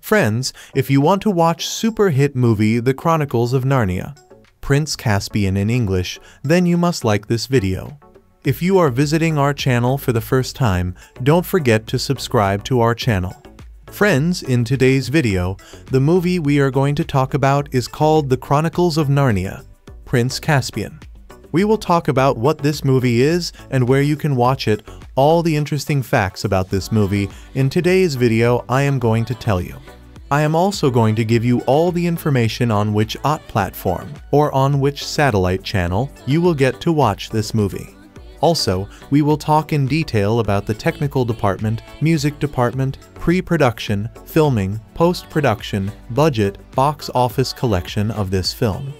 Friends, if you want to watch super hit movie The Chronicles of Narnia, Prince Caspian in English, then you must like this video. If you are visiting our channel for the first time, don't forget to subscribe to our channel. Friends, in today's video, the movie we are going to talk about is called The Chronicles of Narnia, Prince Caspian. We will talk about what this movie is and where you can watch it, all the interesting facts about this movie. In today's video, I am going to tell you. I am also going to give you all the information on which OT platform, or on which satellite channel, you will get to watch this movie. Also, we will talk in detail about the technical department, music department, pre-production, filming, post-production, budget, box office collection of this film.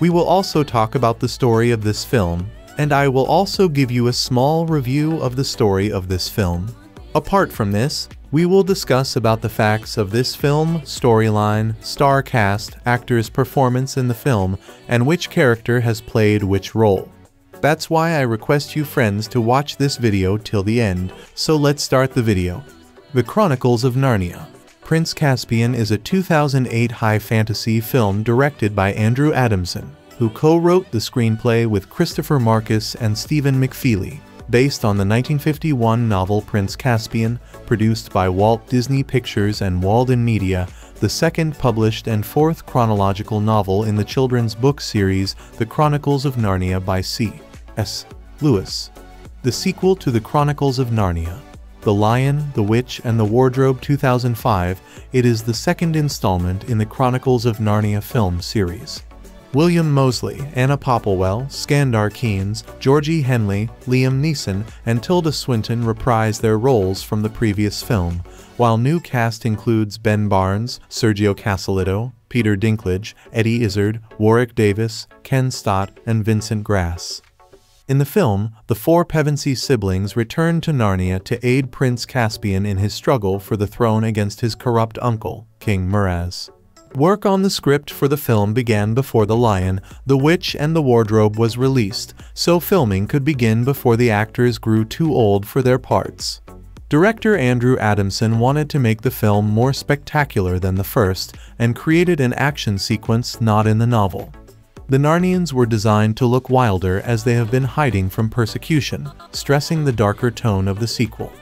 We will also talk about the story of this film, and I will also give you a small review of the story of this film. Apart from this, we will discuss about the facts of this film, storyline, star cast, actors' performance in the film, and which character has played which role. That's why I request you friends to watch this video till the end, so let's start the video. The Chronicles of Narnia Prince Caspian is a 2008 high fantasy film directed by Andrew Adamson, who co-wrote the screenplay with Christopher Marcus and Stephen McFeely, based on the 1951 novel Prince Caspian, produced by Walt Disney Pictures and Walden Media, the second published and fourth chronological novel in the children's book series The Chronicles of Narnia by C.S. Lewis. The sequel to The Chronicles of Narnia, the Lion, the Witch, and the Wardrobe 2005, it is the second installment in the Chronicles of Narnia film series. William Moseley, Anna Popplewell, Skandar Keynes, Georgie Henley, Liam Neeson, and Tilda Swinton reprise their roles from the previous film, while new cast includes Ben Barnes, Sergio Castellitto, Peter Dinklage, Eddie Izzard, Warwick Davis, Ken Stott, and Vincent Grass. In the film, the four Pevensie siblings return to Narnia to aid Prince Caspian in his struggle for the throne against his corrupt uncle, King Miraz. Work on the script for the film began before The Lion, The Witch, and The Wardrobe was released, so filming could begin before the actors grew too old for their parts. Director Andrew Adamson wanted to make the film more spectacular than the first and created an action sequence not in the novel. The Narnians were designed to look wilder as they have been hiding from persecution, stressing the darker tone of the sequel.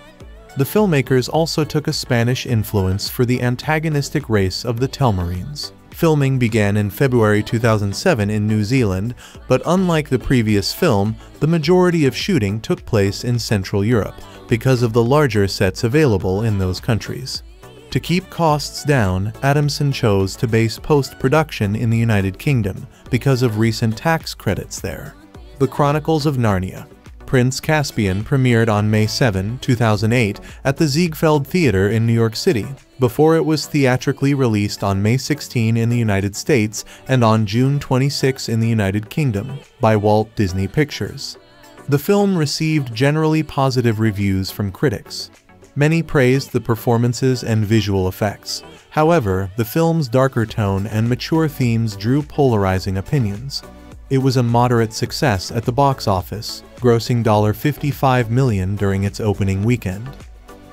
The filmmakers also took a Spanish influence for the antagonistic race of the Telmarines. Filming began in February 2007 in New Zealand, but unlike the previous film, the majority of shooting took place in Central Europe because of the larger sets available in those countries. To keep costs down, Adamson chose to base post-production in the United Kingdom because of recent tax credits there. The Chronicles of Narnia Prince Caspian premiered on May 7, 2008 at the Ziegfeld Theater in New York City, before it was theatrically released on May 16 in the United States and on June 26 in the United Kingdom by Walt Disney Pictures. The film received generally positive reviews from critics. Many praised the performances and visual effects. However, the film's darker tone and mature themes drew polarizing opinions. It was a moderate success at the box office, grossing $55 million during its opening weekend.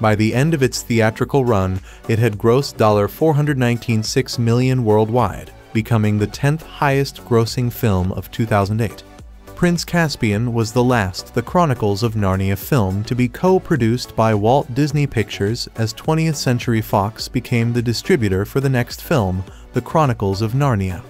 By the end of its theatrical run, it had grossed $419.6 million worldwide, becoming the 10th highest grossing film of 2008. Prince Caspian was the last The Chronicles of Narnia film to be co-produced by Walt Disney Pictures as 20th Century Fox became the distributor for the next film, The Chronicles of Narnia.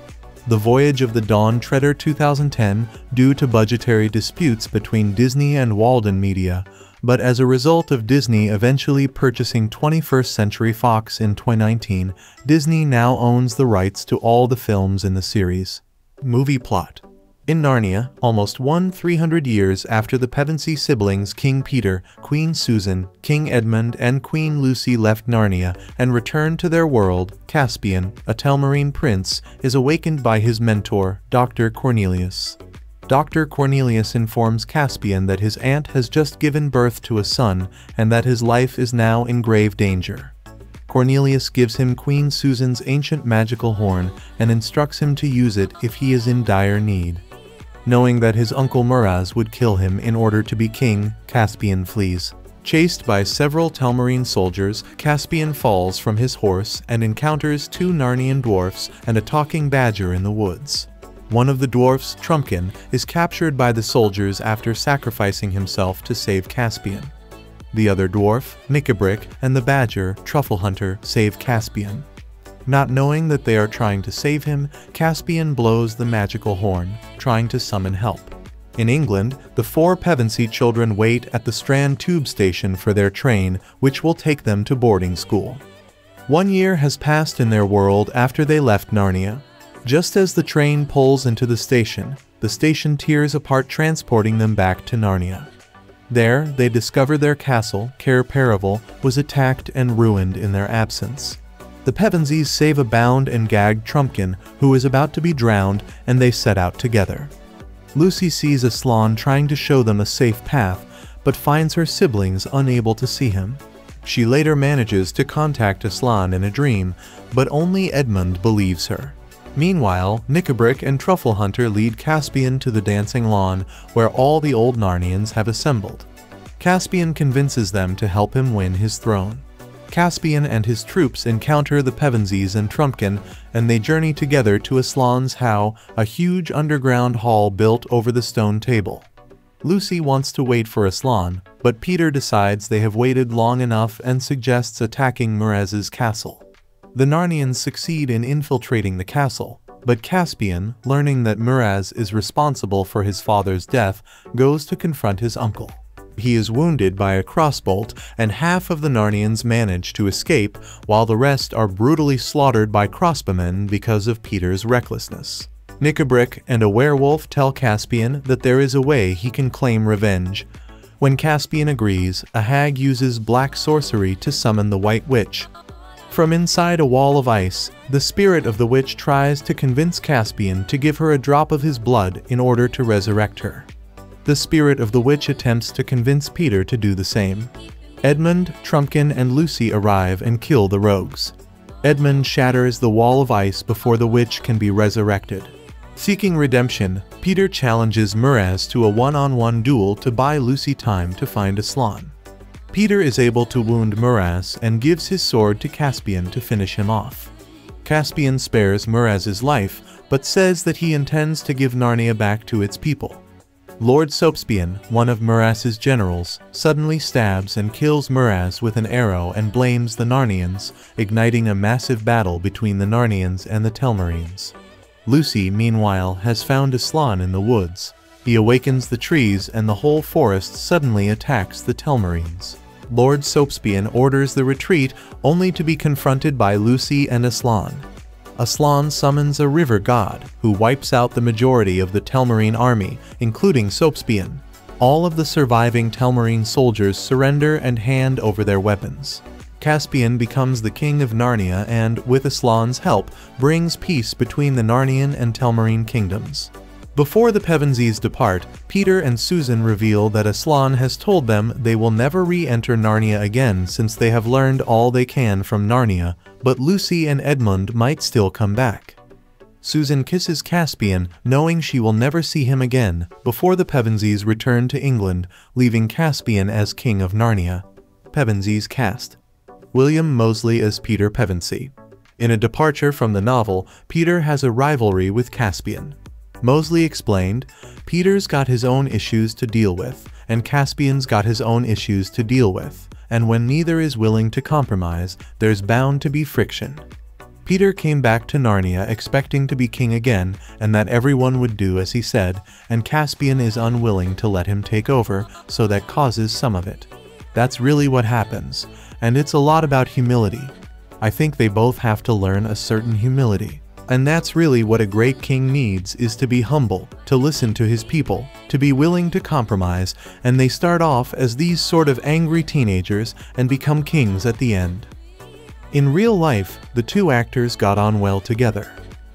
The Voyage of the Dawn Treader 2010 due to budgetary disputes between Disney and Walden Media, but as a result of Disney eventually purchasing 21st Century Fox in 2019, Disney now owns the rights to all the films in the series. Movie plot in Narnia, almost one 300 years after the Pevensie siblings King Peter, Queen Susan, King Edmund, and Queen Lucy left Narnia and returned to their world, Caspian, a Telmarine prince, is awakened by his mentor, Dr. Cornelius. Dr. Cornelius informs Caspian that his aunt has just given birth to a son and that his life is now in grave danger. Cornelius gives him Queen Susan's ancient magical horn and instructs him to use it if he is in dire need. Knowing that his uncle Miraz would kill him in order to be king, Caspian flees. Chased by several Telmarine soldiers, Caspian falls from his horse and encounters two Narnian dwarfs and a talking badger in the woods. One of the dwarfs, Trumpkin, is captured by the soldiers after sacrificing himself to save Caspian. The other dwarf, Nikabrik, and the badger, Truffle Hunter, save Caspian. Not knowing that they are trying to save him, Caspian blows the magical horn, trying to summon help. In England, the four Pevensie children wait at the Strand tube station for their train, which will take them to boarding school. One year has passed in their world after they left Narnia. Just as the train pulls into the station, the station tears apart transporting them back to Narnia. There, they discover their castle, Cair Paravel, was attacked and ruined in their absence. The Pevensies save a bound and gagged Trumpkin, who is about to be drowned, and they set out together. Lucy sees Aslan trying to show them a safe path, but finds her siblings unable to see him. She later manages to contact Aslan in a dream, but only Edmund believes her. Meanwhile, Nikabrik and Truffle Hunter lead Caspian to the dancing lawn, where all the old Narnians have assembled. Caspian convinces them to help him win his throne. Caspian and his troops encounter the Pevensies and Trumpkin, and they journey together to Aslan's How, a huge underground hall built over the stone table. Lucy wants to wait for Aslan, but Peter decides they have waited long enough and suggests attacking Miraz's castle. The Narnians succeed in infiltrating the castle, but Caspian, learning that Miraz is responsible for his father's death, goes to confront his uncle. He is wounded by a crossbolt, and half of the Narnians manage to escape, while the rest are brutally slaughtered by crossbowmen because of Peter's recklessness. Nikabrik and a werewolf tell Caspian that there is a way he can claim revenge. When Caspian agrees, a hag uses black sorcery to summon the White Witch. From inside a wall of ice, the spirit of the witch tries to convince Caspian to give her a drop of his blood in order to resurrect her. The spirit of the witch attempts to convince Peter to do the same. Edmund, Trumpkin, and Lucy arrive and kill the rogues. Edmund shatters the wall of ice before the witch can be resurrected. Seeking redemption, Peter challenges Miraz to a one-on-one -on -one duel to buy Lucy time to find Aslan. Peter is able to wound Miraz and gives his sword to Caspian to finish him off. Caspian spares Miraz's life, but says that he intends to give Narnia back to its people. Lord Sopespian, one of Miraz's generals, suddenly stabs and kills Miraz with an arrow and blames the Narnians, igniting a massive battle between the Narnians and the Telmarines. Lucy, meanwhile, has found Aslan in the woods. He awakens the trees and the whole forest suddenly attacks the Telmarines. Lord Sopespian orders the retreat only to be confronted by Lucy and Aslan. Aslan summons a river god, who wipes out the majority of the Telmarine army, including Sopespian. All of the surviving Telmarine soldiers surrender and hand over their weapons. Caspian becomes the king of Narnia and, with Aslan's help, brings peace between the Narnian and Telmarine kingdoms. Before the Pevensies depart, Peter and Susan reveal that Aslan has told them they will never re-enter Narnia again since they have learned all they can from Narnia, but Lucy and Edmund might still come back. Susan kisses Caspian, knowing she will never see him again, before the Pevensies return to England, leaving Caspian as King of Narnia. Pevensies cast. William Moseley as Peter Pevensie. In a departure from the novel, Peter has a rivalry with Caspian. Moseley explained, Peter's got his own issues to deal with, and Caspian's got his own issues to deal with, and when neither is willing to compromise, there's bound to be friction. Peter came back to Narnia expecting to be king again and that everyone would do as he said, and Caspian is unwilling to let him take over, so that causes some of it. That's really what happens, and it's a lot about humility. I think they both have to learn a certain humility. And that's really what a great king needs is to be humble, to listen to his people, to be willing to compromise, and they start off as these sort of angry teenagers and become kings at the end. In real life, the two actors got on well together.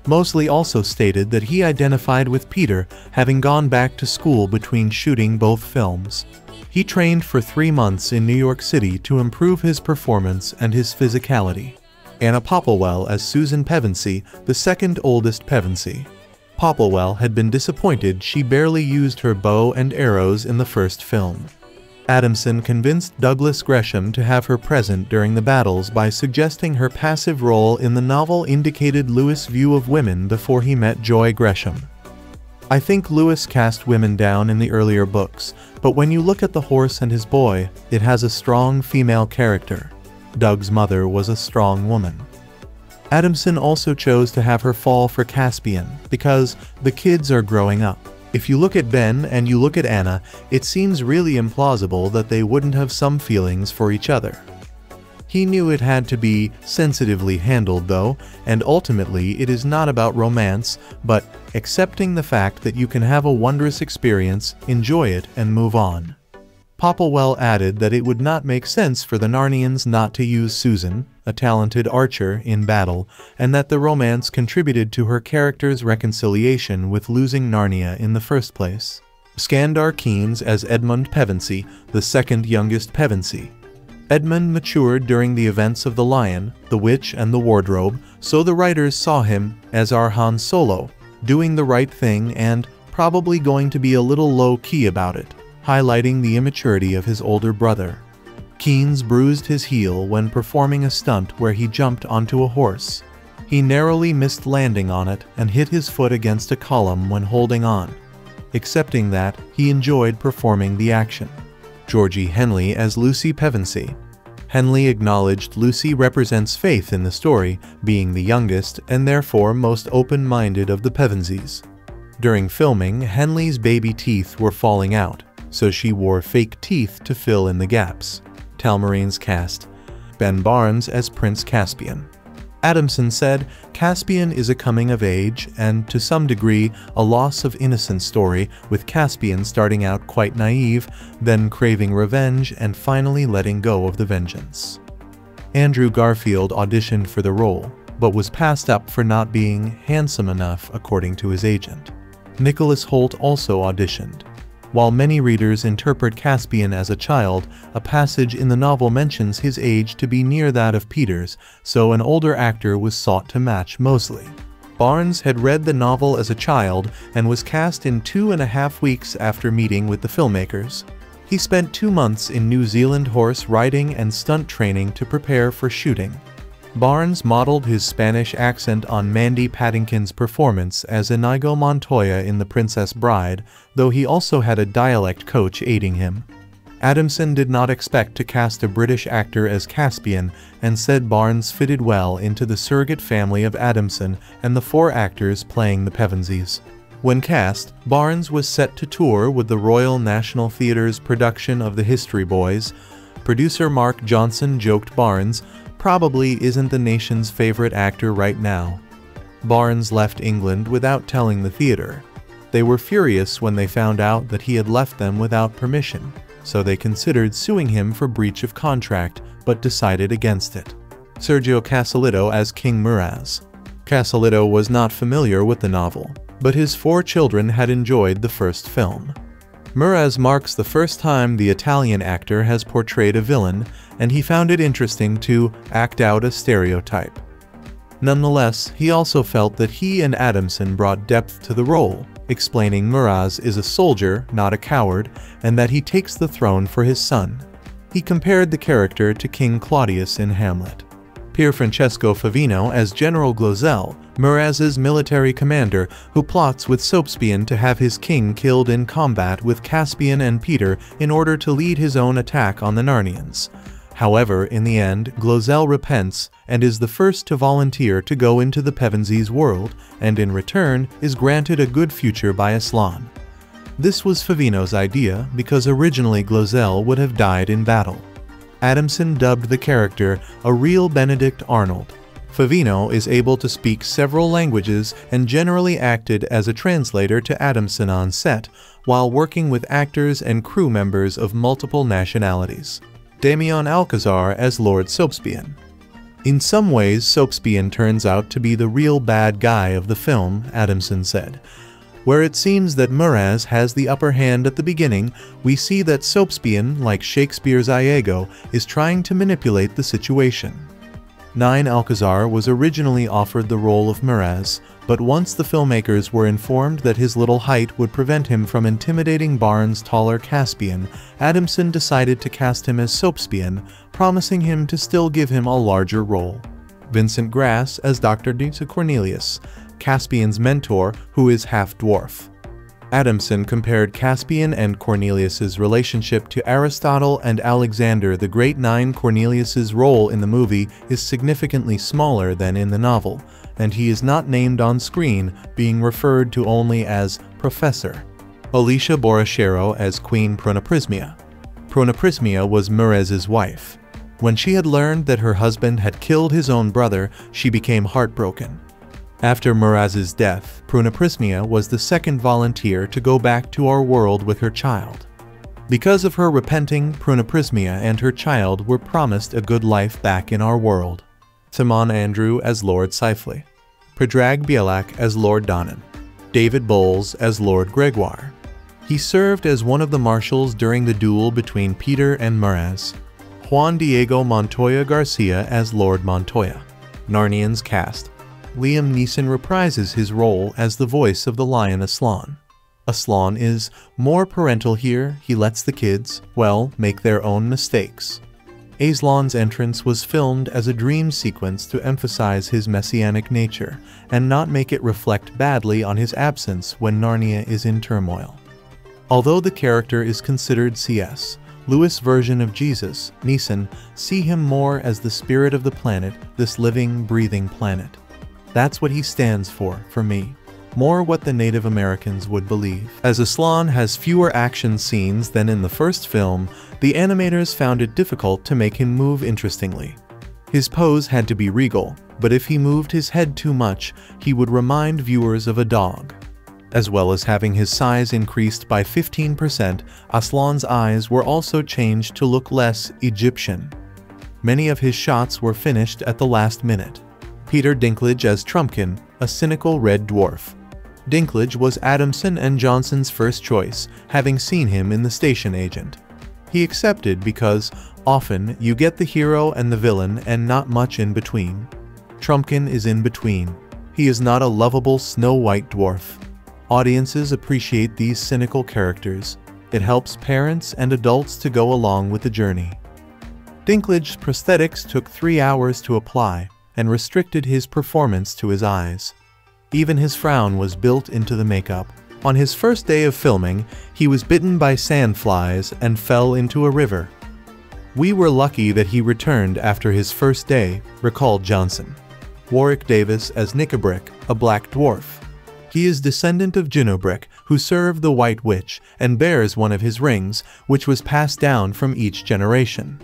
Moseley also stated that he identified with Peter, having gone back to school between shooting both films. He trained for three months in New York City to improve his performance and his physicality. Anna Popplewell as Susan Pevensie, the second oldest Pevensie. Popplewell had been disappointed she barely used her bow and arrows in the first film. Adamson convinced Douglas Gresham to have her present during the battles by suggesting her passive role in the novel indicated Lewis' view of women before he met Joy Gresham. I think Lewis cast women down in the earlier books, but when you look at The Horse and His Boy, it has a strong female character. Doug's mother was a strong woman. Adamson also chose to have her fall for Caspian because the kids are growing up. If you look at Ben and you look at Anna, it seems really implausible that they wouldn't have some feelings for each other. He knew it had to be sensitively handled though, and ultimately it is not about romance, but accepting the fact that you can have a wondrous experience, enjoy it, and move on. Popplewell added that it would not make sense for the Narnians not to use Susan, a talented archer, in battle, and that the romance contributed to her character's reconciliation with losing Narnia in the first place. Skandar Keynes as Edmund Pevensie, the second youngest Pevensie. Edmund matured during the events of The Lion, The Witch, and The Wardrobe, so the writers saw him as our Han Solo, doing the right thing and probably going to be a little low-key about it highlighting the immaturity of his older brother. Keynes bruised his heel when performing a stunt where he jumped onto a horse. He narrowly missed landing on it and hit his foot against a column when holding on. Accepting that, he enjoyed performing the action. Georgie Henley as Lucy Pevensie. Henley acknowledged Lucy represents faith in the story, being the youngest and therefore most open-minded of the Pevensies. During filming, Henley's baby teeth were falling out, so she wore fake teeth to fill in the gaps. Telmarine's cast Ben Barnes as Prince Caspian. Adamson said, Caspian is a coming of age and, to some degree, a loss of innocence story, with Caspian starting out quite naive, then craving revenge and finally letting go of the vengeance. Andrew Garfield auditioned for the role, but was passed up for not being handsome enough according to his agent. Nicholas Hoult also auditioned, while many readers interpret Caspian as a child, a passage in the novel mentions his age to be near that of Peter's, so an older actor was sought to match Moseley. Barnes had read the novel as a child and was cast in two and a half weeks after meeting with the filmmakers. He spent two months in New Zealand horse riding and stunt training to prepare for shooting. Barnes modeled his Spanish accent on Mandy Patinkin's performance as Inigo Montoya in The Princess Bride, though he also had a dialect coach aiding him. Adamson did not expect to cast a British actor as Caspian and said Barnes fitted well into the surrogate family of Adamson and the four actors playing the Pevensies. When cast, Barnes was set to tour with the Royal National Theatre's production of The History Boys. Producer Mark Johnson joked Barnes probably isn't the nation's favorite actor right now. Barnes left England without telling the theater. They were furious when they found out that he had left them without permission, so they considered suing him for breach of contract, but decided against it. Sergio Castellitto as King Miraz. Castellitto was not familiar with the novel, but his four children had enjoyed the first film. Miraz marks the first time the Italian actor has portrayed a villain, and he found it interesting to act out a stereotype. Nonetheless, he also felt that he and Adamson brought depth to the role, explaining Miraz is a soldier, not a coward, and that he takes the throne for his son. He compared the character to King Claudius in Hamlet. Pierfrancesco Favino as General Glozelle, Miraz's military commander who plots with Sopespian to have his king killed in combat with Caspian and Peter in order to lead his own attack on the Narnians. However, in the end, Glozelle repents and is the first to volunteer to go into the Pevensies' world, and in return is granted a good future by Aslan. This was Favino's idea because originally Glozelle would have died in battle. Adamson dubbed the character a real Benedict Arnold. Favino is able to speak several languages and generally acted as a translator to Adamson on set, while working with actors and crew members of multiple nationalities. Damian Alcazar as Lord Sopespian. In some ways, Sopespian turns out to be the real bad guy of the film, Adamson said. Where it seems that Miraz has the upper hand at the beginning, we see that Sopespian, like Shakespeare's Iago, is trying to manipulate the situation. Nine Alcazar was originally offered the role of Miraz, but once the filmmakers were informed that his little height would prevent him from intimidating Barnes' taller Caspian, Adamson decided to cast him as Sopespian, promising him to still give him a larger role. Vincent Grass as Dr. Dita Cornelius, Caspian's mentor who is half-dwarf. Adamson compared Caspian and Cornelius's relationship to Aristotle and Alexander the Great. Nine Cornelius's role in the movie is significantly smaller than in the novel, and he is not named on screen, being referred to only as Professor. Alicia Borrachero as Queen Prunaprismia. Prunaprismia was Miraz's wife. When she had learned that her husband had killed his own brother, she became heartbroken. After Miraz's death, Prunaprismia was the second volunteer to go back to our world with her child. Because of her repenting, Prunaprismia and her child were promised a good life back in our world. Timon Andrew as Lord Sifley, Predrag Bjelac as Lord Donnan, David Bowles as Lord Gregoire. He served as one of the marshals during the duel between Peter and Miraz. Juan Diego Montoya Garcia as Lord Montoya. Narnian's cast Liam Neeson reprises his role as the voice of the lion Aslan. Aslan is more parental here, he lets the kids, well, make their own mistakes. Aslan's entrance was filmed as a dream sequence to emphasize his messianic nature and not make it reflect badly on his absence when Narnia is in turmoil. Although the character is considered CS, Lewis' version of Jesus, Neeson, see him more as the spirit of the planet, this living, breathing planet. That's what he stands for, for me. More what the Native Americans would believe. As Aslan has fewer action scenes than in the first film, the animators found it difficult to make him move interestingly. His pose had to be regal, but if he moved his head too much, he would remind viewers of a dog. As well as having his size increased by 15%, Aslan's eyes were also changed to look less Egyptian. Many of his shots were finished at the last minute. Peter Dinklage as Trumpkin, a cynical red dwarf. Dinklage was Adamson and Johnson's first choice, having seen him in The Station Agent. He accepted because, often, you get the hero and the villain and not much in between. Trumpkin is in between. He is not a lovable Snow White dwarf. Audiences appreciate these cynical characters. It helps parents and adults to go along with the journey. Dinklage's prosthetics took three hours to apply, and restricted his performance to his eyes. Even his frown was built into the makeup. On his first day of filming, he was bitten by sandflies and fell into a river. We were lucky that he returned after his first day, recalled Johnson. Warwick Davis as Nikabrik, a black dwarf. He is descendant of Ginarrbrik, who served the White Witch, and bears one of his rings, which was passed down from each generation.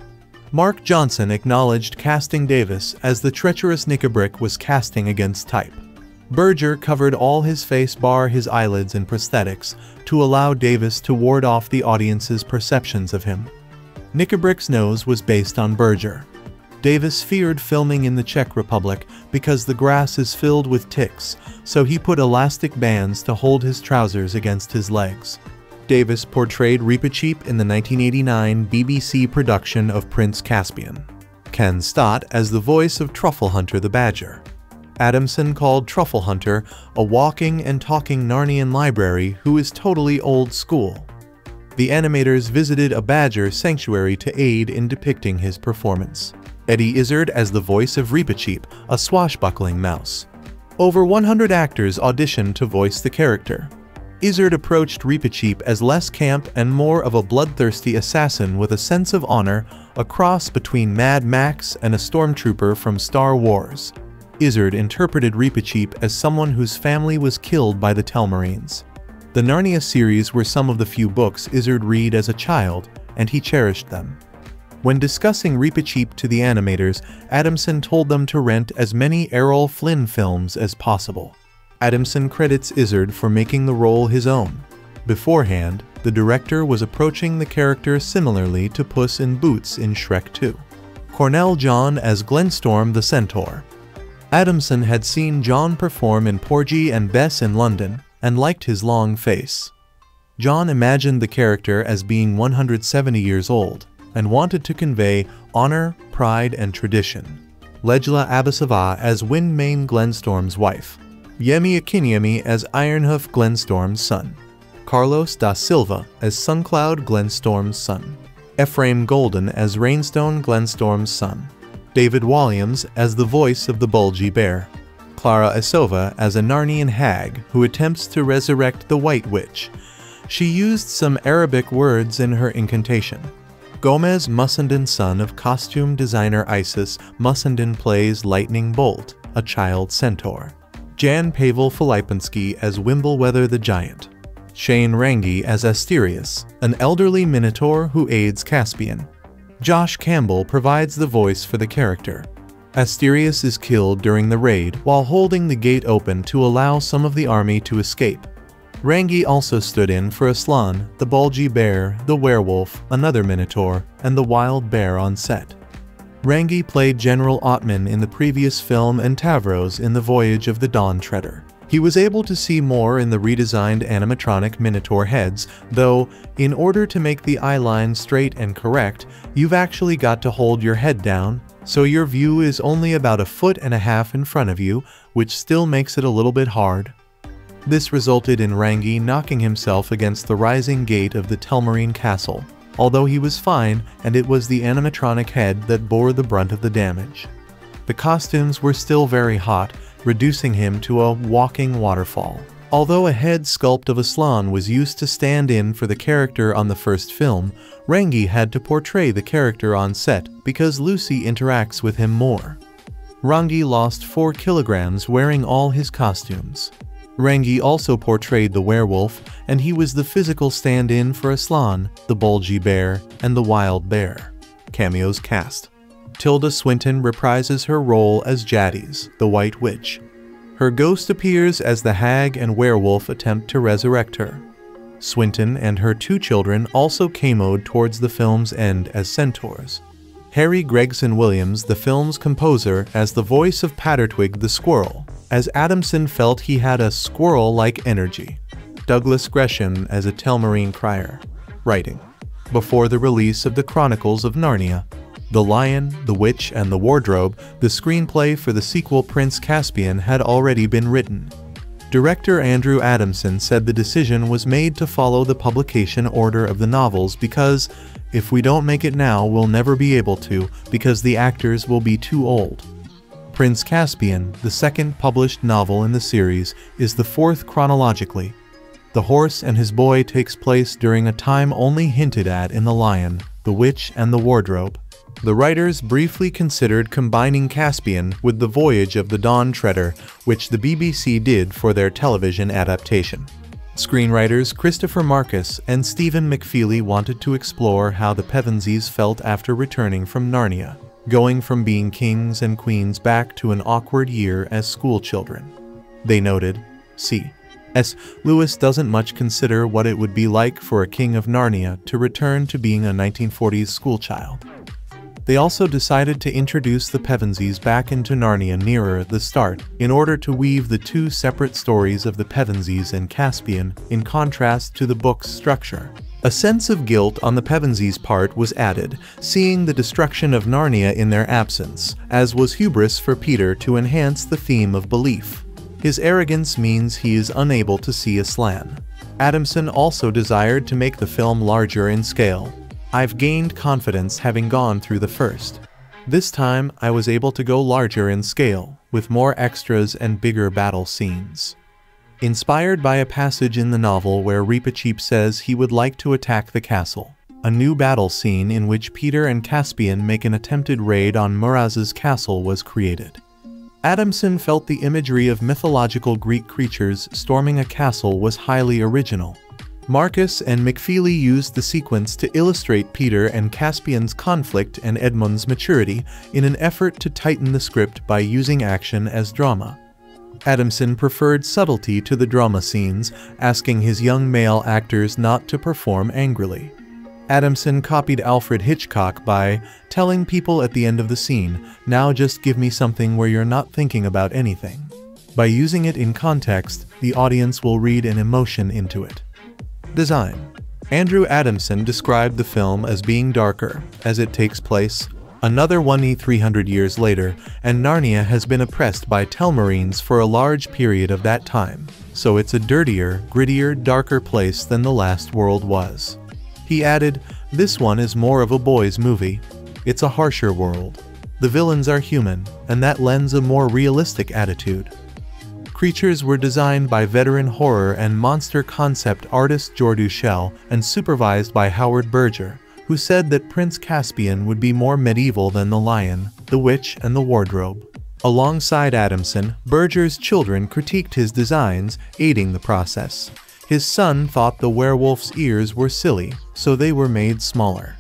Mark Johnson acknowledged casting Davis as the treacherous Nikabrik was casting against type. Berger covered all his face bar his eyelids and prosthetics to allow Davis to ward off the audience's perceptions of him. Nikabrik's nose was based on Berger. Davis feared filming in the Czech Republic because the grass is filled with ticks, so he put elastic bands to hold his trousers against his legs. Davis portrayed Reepicheep in the 1989 BBC production of Prince Caspian. Ken Stott as the voice of Truffle Hunter the Badger. Adamson called Truffle Hunter a walking and talking Narnian library who is totally old school. The animators visited a badger sanctuary to aid in depicting his performance. Eddie Izzard as the voice of Reepicheep, a swashbuckling mouse. Over 100 actors auditioned to voice the character. Izzard approached Reepicheep as less camp and more of a bloodthirsty assassin with a sense of honor, a cross between Mad Max and a stormtrooper from Star Wars. Izzard interpreted Reepicheep as someone whose family was killed by the Telmarines. The Narnia series were some of the few books Izzard read as a child, and he cherished them. When discussing Reepicheep to the animators, Adamson told them to rent as many Errol Flynn films as possible. Adamson credits Izzard for making the role his own. Beforehand, the director was approaching the character similarly to Puss in Boots in Shrek 2. Cornell John as Glenstorm the Centaur. Adamson had seen John perform in Porgy and Bess in London and liked his long face. John imagined the character as being 170 years old and wanted to convey honor, pride, and tradition. Lejla Abasava as Windmane Glenstorm's wife, Yemi Akinyemi as Ironhoof Glenstorm's son, Carlos da Silva as Suncloud Glenstorm's son, Ephraim Goldin as Rainstone Glenstorm's son, David Walliams as the voice of the Bulgy Bear, Clara Esova as a Narnian hag who attempts to resurrect the White Witch. She used some Arabic words in her incantation. Gomez Mussenden son of costume designer Isis Mussenden plays Lightning Bolt, a child centaur. Jan Pavel Filipinski as Wimbleweather the Giant. Shane Rangi as Asterius, an elderly minotaur who aids Caspian. Josh Campbell provides the voice for the character. Asterius is killed during the raid while holding the gate open to allow some of the army to escape. Rangi also stood in for Aslan, the bulgy bear, the werewolf, another minotaur, and the wild bear on set. Rangi played General Otmin in the previous film and Tavros in The Voyage of the Dawn Treader. He was able to see more in the redesigned animatronic Minotaur heads, though, in order to make the eye line straight and correct, you've actually got to hold your head down, so your view is only about a foot and a half in front of you, which still makes it a little bit hard. This resulted in Rangi knocking himself against the rising gate of the Telmarine castle, although he was fine and it was the animatronic head that bore the brunt of the damage. The costumes were still very hot, reducing him to a walking waterfall. Although a head sculpt of Aslan was used to stand in for the character on the first film, Rangi had to portray the character on set because Lucy interacts with him more. Rangi lost 4 kilograms wearing all his costumes. Rangi also portrayed the werewolf, and he was the physical stand-in for Aslan, the bulgy bear, and the wild bear. Cameos cast. Tilda Swinton reprises her role as Jadis, the White Witch. Her ghost appears as the hag and werewolf attempt to resurrect her. Swinton and her two children also camoed towards the film's end as centaurs. Harry Gregson Williams, the film's composer, as the voice of Pattertwig the squirrel, as Adamson felt he had a squirrel-like energy. Douglas Gresham as a Telmarine crier. Writing. Before the release of the Chronicles of Narnia, The Lion, the Witch, and the Wardrobe, the screenplay for the sequel Prince Caspian had already been written. Director Andrew Adamson said the decision was made to follow the publication order of the novels because, if we don't make it now, we'll never be able to because the actors will be too old. Prince Caspian, the second published novel in the series, is the fourth chronologically. The Horse and His Boy takes place during a time only hinted at in The Lion, The Witch, and The Wardrobe. The writers briefly considered combining Caspian with The Voyage of the Dawn Treader, which the BBC did for their television adaptation. Screenwriters Christopher Marcus and Stephen McFeely wanted to explore how the Pevensies felt after returning from Narnia going from being kings and queens back to an awkward year as schoolchildren. They noted, C. S. Lewis doesn't much consider what it would be like for a king of Narnia to return to being a 1940s schoolchild. They also decided to introduce the Pevensies back into Narnia nearer the start in order to weave the two separate stories of the Pevensies and Caspian in contrast to the book's structure. A sense of guilt on the Pevensies' part was added, seeing the destruction of Narnia in their absence, as was hubris for Peter to enhance the theme of belief. His arrogance means he is unable to see Aslan. Adamson also desired to make the film larger in scale. I've gained confidence having gone through the first. This time, I was able to go larger in scale, with more extras and bigger battle scenes. Inspired by a passage in the novel where Reepicheep says he would like to attack the castle, a new battle scene in which Peter and Caspian make an attempted raid on Miraz's castle was created. Adamson felt the imagery of mythological Greek creatures storming a castle was highly original. Marcus and McFeely used the sequence to illustrate Peter and Caspian's conflict and Edmund's maturity in an effort to tighten the script by using action as drama. Adamson preferred subtlety to the drama scenes, asking his young male actors not to perform angrily. Adamson copied Alfred Hitchcock by telling people at the end of the scene, now just give me something where you're not thinking about anything. By using it in context, the audience will read an emotion into it. Design Andrew Adamson described the film as being darker, as it takes place Another 1e300 years later, and Narnia has been oppressed by Telmarines for a large period of that time, so it's a dirtier, grittier, darker place than the last world was. He added, this one is more of a boy's movie. It's a harsher world. The villains are human, and that lends a more realistic attitude. Creatures were designed by veteran horror and monster concept artist Jordu Schell and supervised by Howard Berger, who said that Prince Caspian would be more medieval than the lion, the witch, and the wardrobe. Alongside Adamson, Berger's children critiqued his designs, aiding the process. His son thought the werewolf's ears were silly, so they were made smaller.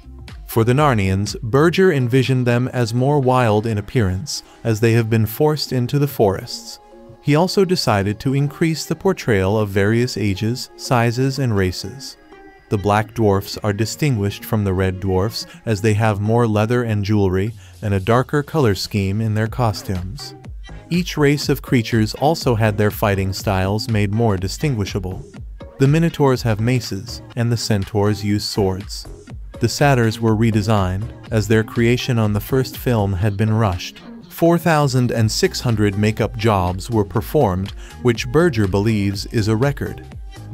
For the Narnians, Berger envisioned them as more wild in appearance, as they have been forced into the forests. He also decided to increase the portrayal of various ages, sizes, and races. The black dwarfs are distinguished from the red dwarfs as they have more leather and jewelry and a darker color scheme in their costumes. Each race of creatures also had their fighting styles made more distinguishable. The Minotaurs have maces, and the Centaurs use swords. The satyrs were redesigned, as their creation on the first film had been rushed. 4,600 makeup jobs were performed, which Berger believes is a record.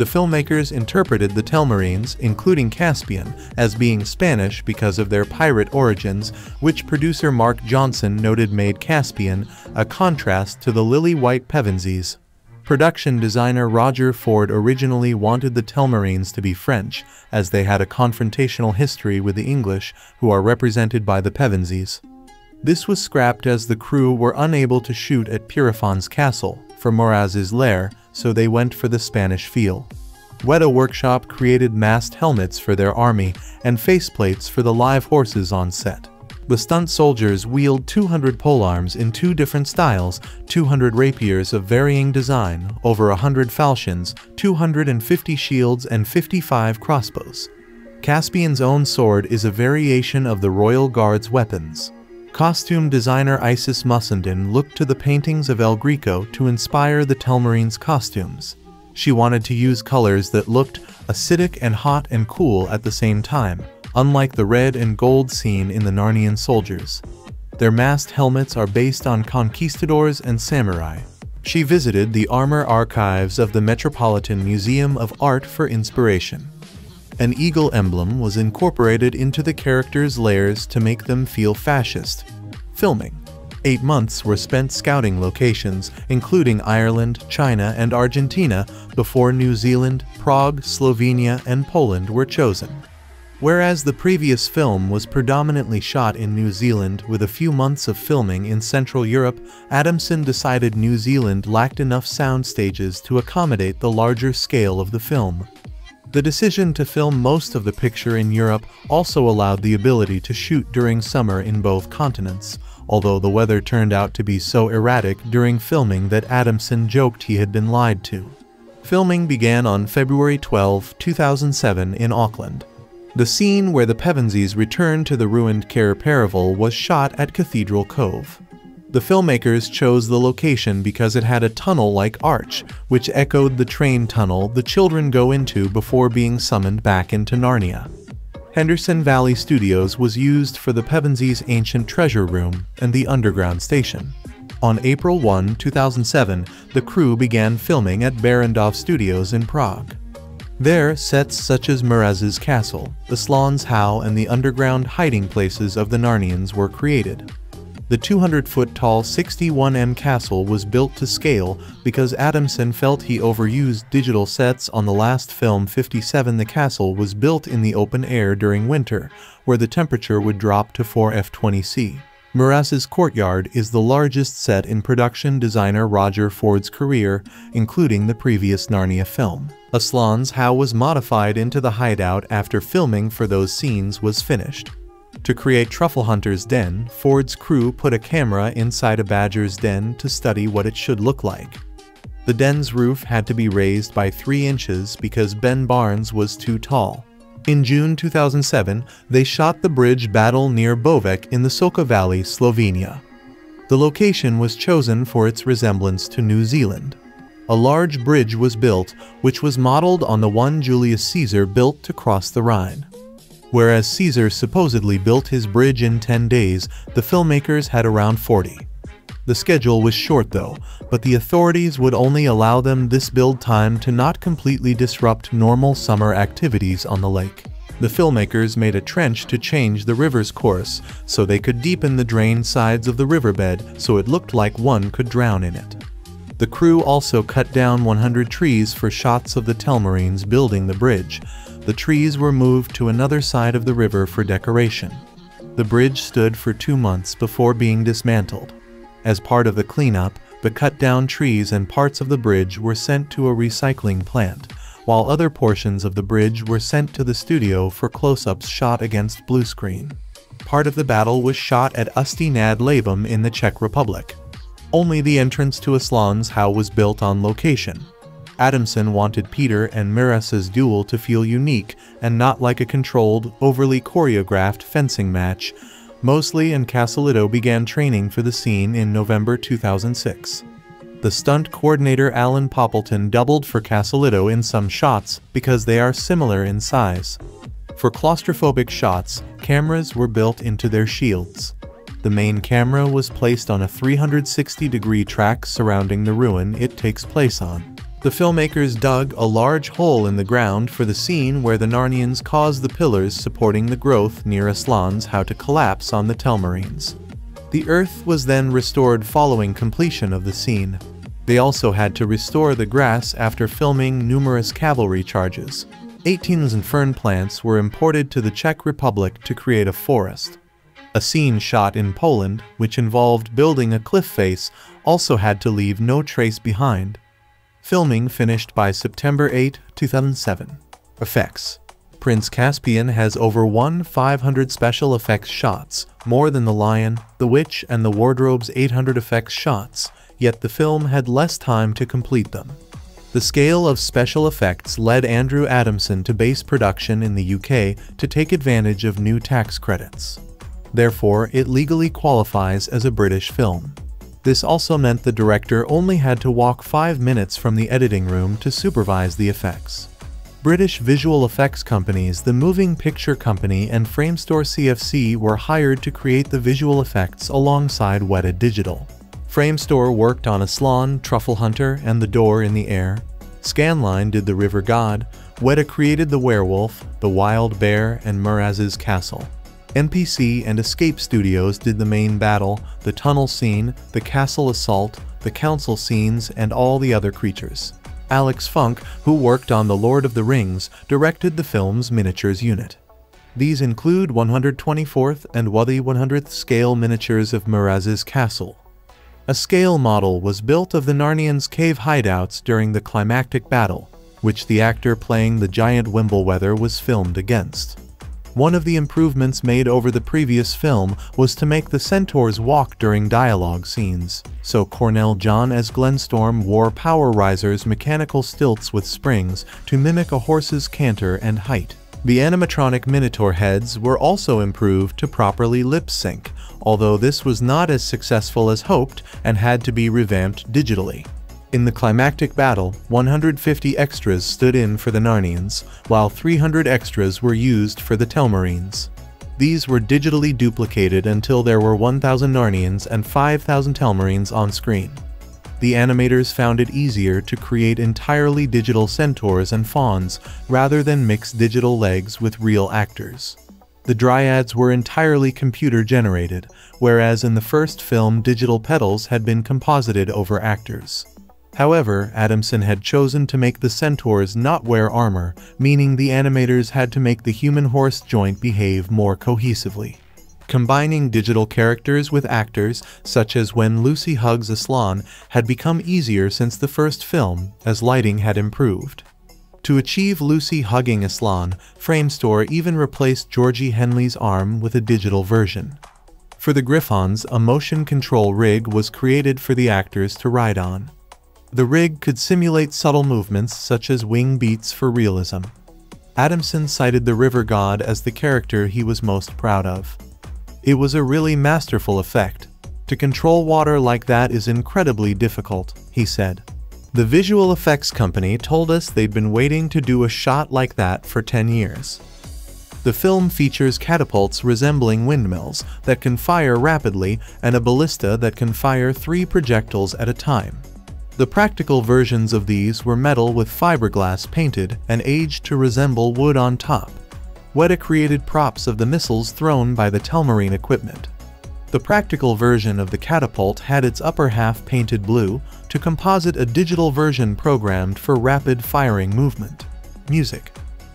The filmmakers interpreted the Telmarines, including Caspian, as being Spanish because of their pirate origins, which producer Mark Johnson noted made Caspian a contrast to the lily-white Pevensies. Production designer Roger Ford originally wanted the Telmarines to be French, as they had a confrontational history with the English, who are represented by the Pevensies. This was scrapped as the crew were unable to shoot at Pierrefonds castle for Miraz's lair, so they went for the Spanish feel. Weta Workshop created mast helmets for their army and faceplates for the live horses on set. The stunt soldiers wield 200 polearms in two different styles, 200 rapiers of varying design, over 100 falchions, 250 shields, and 55 crossbows. Caspian's own sword is a variation of the Royal Guard's weapons. Costume designer Isis Mussenden looked to the paintings of El Greco to inspire the Telmarines' costumes. She wanted to use colors that looked acidic and hot and cool at the same time, unlike the red and gold seen in the Narnian soldiers. Their masked helmets are based on conquistadors and samurai. She visited the armor archives of the Metropolitan Museum of Art for inspiration. An eagle emblem was incorporated into the characters' lairs to make them feel fascist. Filming. Eight months were spent scouting locations, including Ireland, China, and Argentina, before New Zealand, Prague, Slovenia, and Poland were chosen. Whereas the previous film was predominantly shot in New Zealand with a few months of filming in Central Europe, Adamson decided New Zealand lacked enough sound stages to accommodate the larger scale of the film. The decision to film most of the picture in Europe also allowed the ability to shoot during summer in both continents, although the weather turned out to be so erratic during filming that Adamson joked he had been lied to. Filming began on February 12, 2007 in Auckland. The scene where the Pevensies return to the ruined Cair Paravel was shot at Cathedral Cove. The filmmakers chose the location because it had a tunnel-like arch, which echoed the train tunnel the children go into before being summoned back into Narnia. Henderson Valley Studios was used for the Pevensies' ancient treasure room and the underground station. On April 1, 2007, the crew began filming at Barrandov Studios in Prague. There, sets such as Miraz's castle, the Aslan's How, and the underground hiding places of the Narnians were created. The 200-foot tall 61M castle was built to scale because Adamson felt he overused digital sets on the last film 57 The castle was built in the open air during winter, where the temperature would drop to 4 F20C. Miraz's courtyard is the largest set in production designer Roger Ford's career, including the previous Narnia film. Aslan's How was modified into the hideout after filming for those scenes was finished. To create Truffle Hunter's den, Ford's crew put a camera inside a badger's den to study what it should look like. The den's roof had to be raised by 3 inches because Ben Barnes was too tall. In June 2007, they shot the bridge battle near Bovec in the Soka Valley, Slovenia. The location was chosen for its resemblance to New Zealand. A large bridge was built, which was modeled on the one Julius Caesar built to cross the Rhine. Whereas Caesar supposedly built his bridge in 10 days, the filmmakers had around 40. The schedule was short though, but the authorities would only allow them this build time to not completely disrupt normal summer activities on the lake. The filmmakers made a trench to change the river's course, so they could deepen the drained sides of the riverbed so it looked like one could drown in it. The crew also cut down 100 trees for shots of the Telmarines building the bridge. The trees were moved to another side of the river for decoration. The bridge stood for two months before being dismantled. As part of the cleanup, the cut down trees and parts of the bridge were sent to a recycling plant, while other portions of the bridge were sent to the studio for close-ups shot against blue screen. Part of the battle was shot at Ústí nad Labem in the Czech Republic. Only the entrance to Aslan's house was built on location. Adamson wanted Peter and Miraz's duel to feel unique and not like a controlled, overly choreographed fencing match. Moseley and Castellitto began training for the scene in November 2006 the stunt coordinator Alan Poppleton doubled for Castellitto in some shots because they are similar in size. For claustrophobic shots, cameras were built into their shields. The main camera was placed on a 360-degree track surrounding the ruin it takes place on. The filmmakers dug a large hole in the ground for the scene where the Narnians cause the pillars supporting the growth near Aslan's how to collapse on the Telmarines. The earth was then restored following completion of the scene. They also had to restore the grass after filming numerous cavalry charges. 18 and fern plants were imported to the Czech Republic to create a forest. A scene shot in Poland, which involved building a cliff face, also had to leave no trace behind. Filming finished by September 8, 2007. Effects Prince Caspian has over 1,500 special effects shots, more than The Lion, The Witch, and The Wardrobe's 800 effects shots, yet the film had less time to complete them. The scale of special effects led Andrew Adamson to base production in the UK to take advantage of new tax credits. Therefore, it legally qualifies as a British film. This also meant the director only had to walk five minutes from the editing room to supervise the effects. British visual effects companies The Moving Picture Company and Framestore CFC were hired to create the visual effects alongside Weta Digital. Framestore worked on Aslan, Truffle Hunter, and The Door in the Air. Scanline did The River God. Weta created The Werewolf, The Wild Bear, and Miraz's Castle. MPC and Escape Studios did the main battle, the tunnel scene, the castle assault, the council scenes, and all the other creatures. Alex Funke, who worked on The Lord of the Rings, directed the film's miniatures unit. These include 124th and 100th scale miniatures of Miraz's castle. A scale model was built of the Narnians' cave hideouts during the climactic battle, which the actor playing the giant Wimbleweather was filmed against. One of the improvements made over the previous film was to make the centaurs walk during dialogue scenes, so Cornell John as Glenstorm wore Powerisers mechanical stilts with springs to mimic a horse's canter and height. The animatronic Minotaur heads were also improved to properly lip sync, although this was not as successful as hoped and had to be revamped digitally. In the climactic battle, 150 extras stood in for the Narnians, while 300 extras were used for the Telmarines. These were digitally duplicated until there were 1,000 Narnians and 5,000 Telmarines on screen. The animators found it easier to create entirely digital centaurs and fauns rather than mix digital legs with real actors. The dryads were entirely computer-generated, whereas in the first film digital pedals had been composited over actors. However, Adamson had chosen to make the centaurs not wear armor, meaning the animators had to make the human-horse joint behave more cohesively. Combining digital characters with actors, such as when Lucy hugs Aslan, had become easier since the first film, as lighting had improved. To achieve Lucy hugging Aslan, Framestore even replaced Georgie Henley's arm with a digital version. For the Griffons, a motion control rig was created for the actors to ride on. The rig could simulate subtle movements such as wing beats for realism. Adamson cited the river god as the character he was most proud of. It was a really masterful effect. To control water like that is incredibly difficult, he said. The visual effects company told us they'd been waiting to do a shot like that for 10 years. The film features catapults resembling windmills that can fire rapidly and a ballista that can fire three projectiles at a time. The practical versions of these were metal with fiberglass painted and aged to resemble wood on top. Weta created props of the missiles thrown by the Telmarine equipment. The practical version of the catapult had its upper half painted blue to composite a digital version programmed for rapid firing movement. Music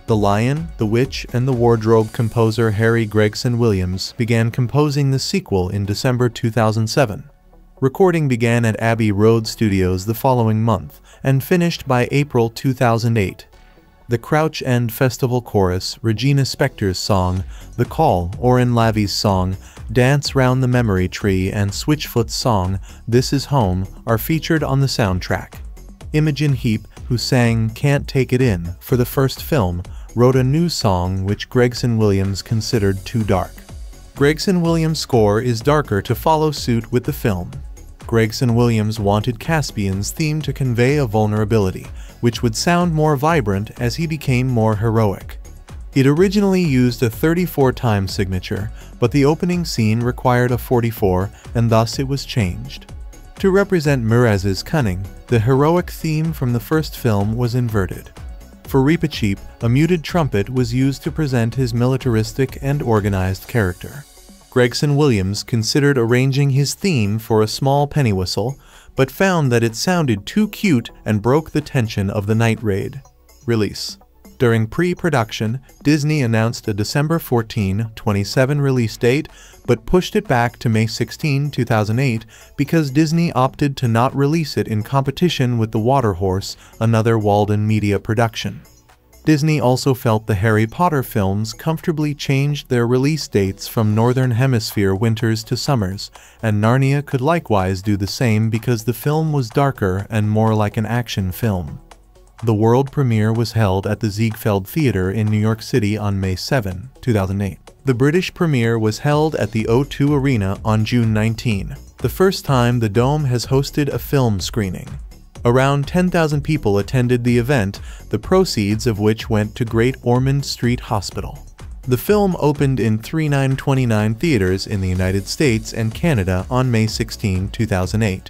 The Lion, the Witch, and the Wardrobe composer Harry Gregson Williams began composing the sequel in December 2007. Recording began at Abbey Road Studios the following month and finished by April 2008. The Crouch End Festival Chorus, Regina Spektor's song, The Call, Oren Lavie's song, Dance Round the Memory Tree and Switchfoot's song, This Is Home, are featured on the soundtrack. Imogen Heap, who sang Can't Take It In for the first film, wrote a new song which Gregson Williams considered too dark. Gregson Williams' score is darker to follow suit with the film. Gregson Williams wanted Caspian's theme to convey a vulnerability, which would sound more vibrant as he became more heroic. It originally used a 34 time signature, but the opening scene required a 44 and thus it was changed. To represent Miraz's cunning, the heroic theme from the first film was inverted. For Reepicheep, a muted trumpet was used to present his militaristic and organized character. Gregson Williams considered arranging his theme for a small penny whistle, but found that it sounded too cute and broke the tension of the night raid. Release During pre-production, Disney announced a December 14, 27 release date, but pushed it back to May 16, 2008 because Disney opted to not release it in competition with The Water Horse, another Walden Media production. Disney also felt the Harry Potter films comfortably changed their release dates from Northern Hemisphere winters to summers, and Narnia could likewise do the same because the film was darker and more like an action film. The world premiere was held at the Ziegfeld Theatre in New York City on May 7, 2008. The British premiere was held at the O2 Arena on June 19, the first time the Dome has hosted a film screening. Around 10,000 people attended the event, the proceeds of which went to Great Ormond Street Hospital. The film opened in 3929 theaters in the United States and Canada on May 16, 2008.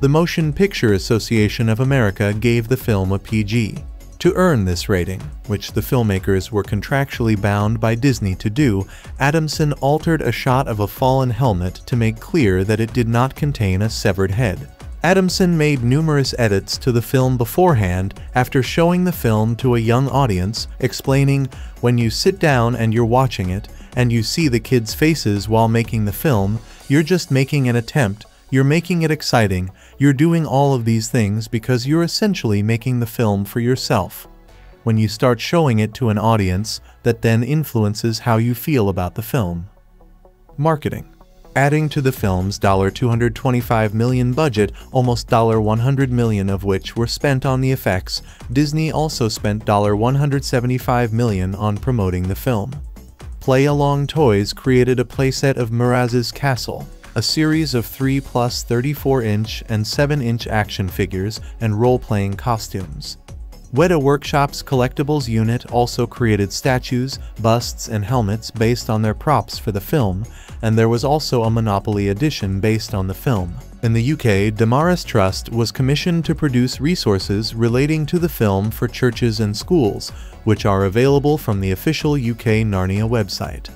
The Motion Picture Association of America gave the film a PG. To earn this rating, which the filmmakers were contractually bound by Disney to do, Adamson altered a shot of a fallen helmet to make clear that it did not contain a severed head. Adamson made numerous edits to the film beforehand after showing the film to a young audience, explaining, when you sit down and you're watching it, and you see the kids' faces while making the film, you're just making an attempt, you're making it exciting, you're doing all of these things because you're essentially making the film for yourself. When you start showing it to an audience, that then influences how you feel about the film. Marketing adding to the film's 225 million budget, almost 100 million of which were spent on the effects, Disney also spent 175 million on promoting the film. Play Along Toys created a playset of Miraz's Castle, a series of 3 plus 34-inch and 7-inch action figures and role-playing costumes. Weta Workshop's collectibles unit also created statues, busts, and helmets based on their props for the film, and there was also a Monopoly edition based on the film. In the UK, Damaris Trust was commissioned to produce resources relating to the film for churches and schools, which are available from the official UK Narnia website.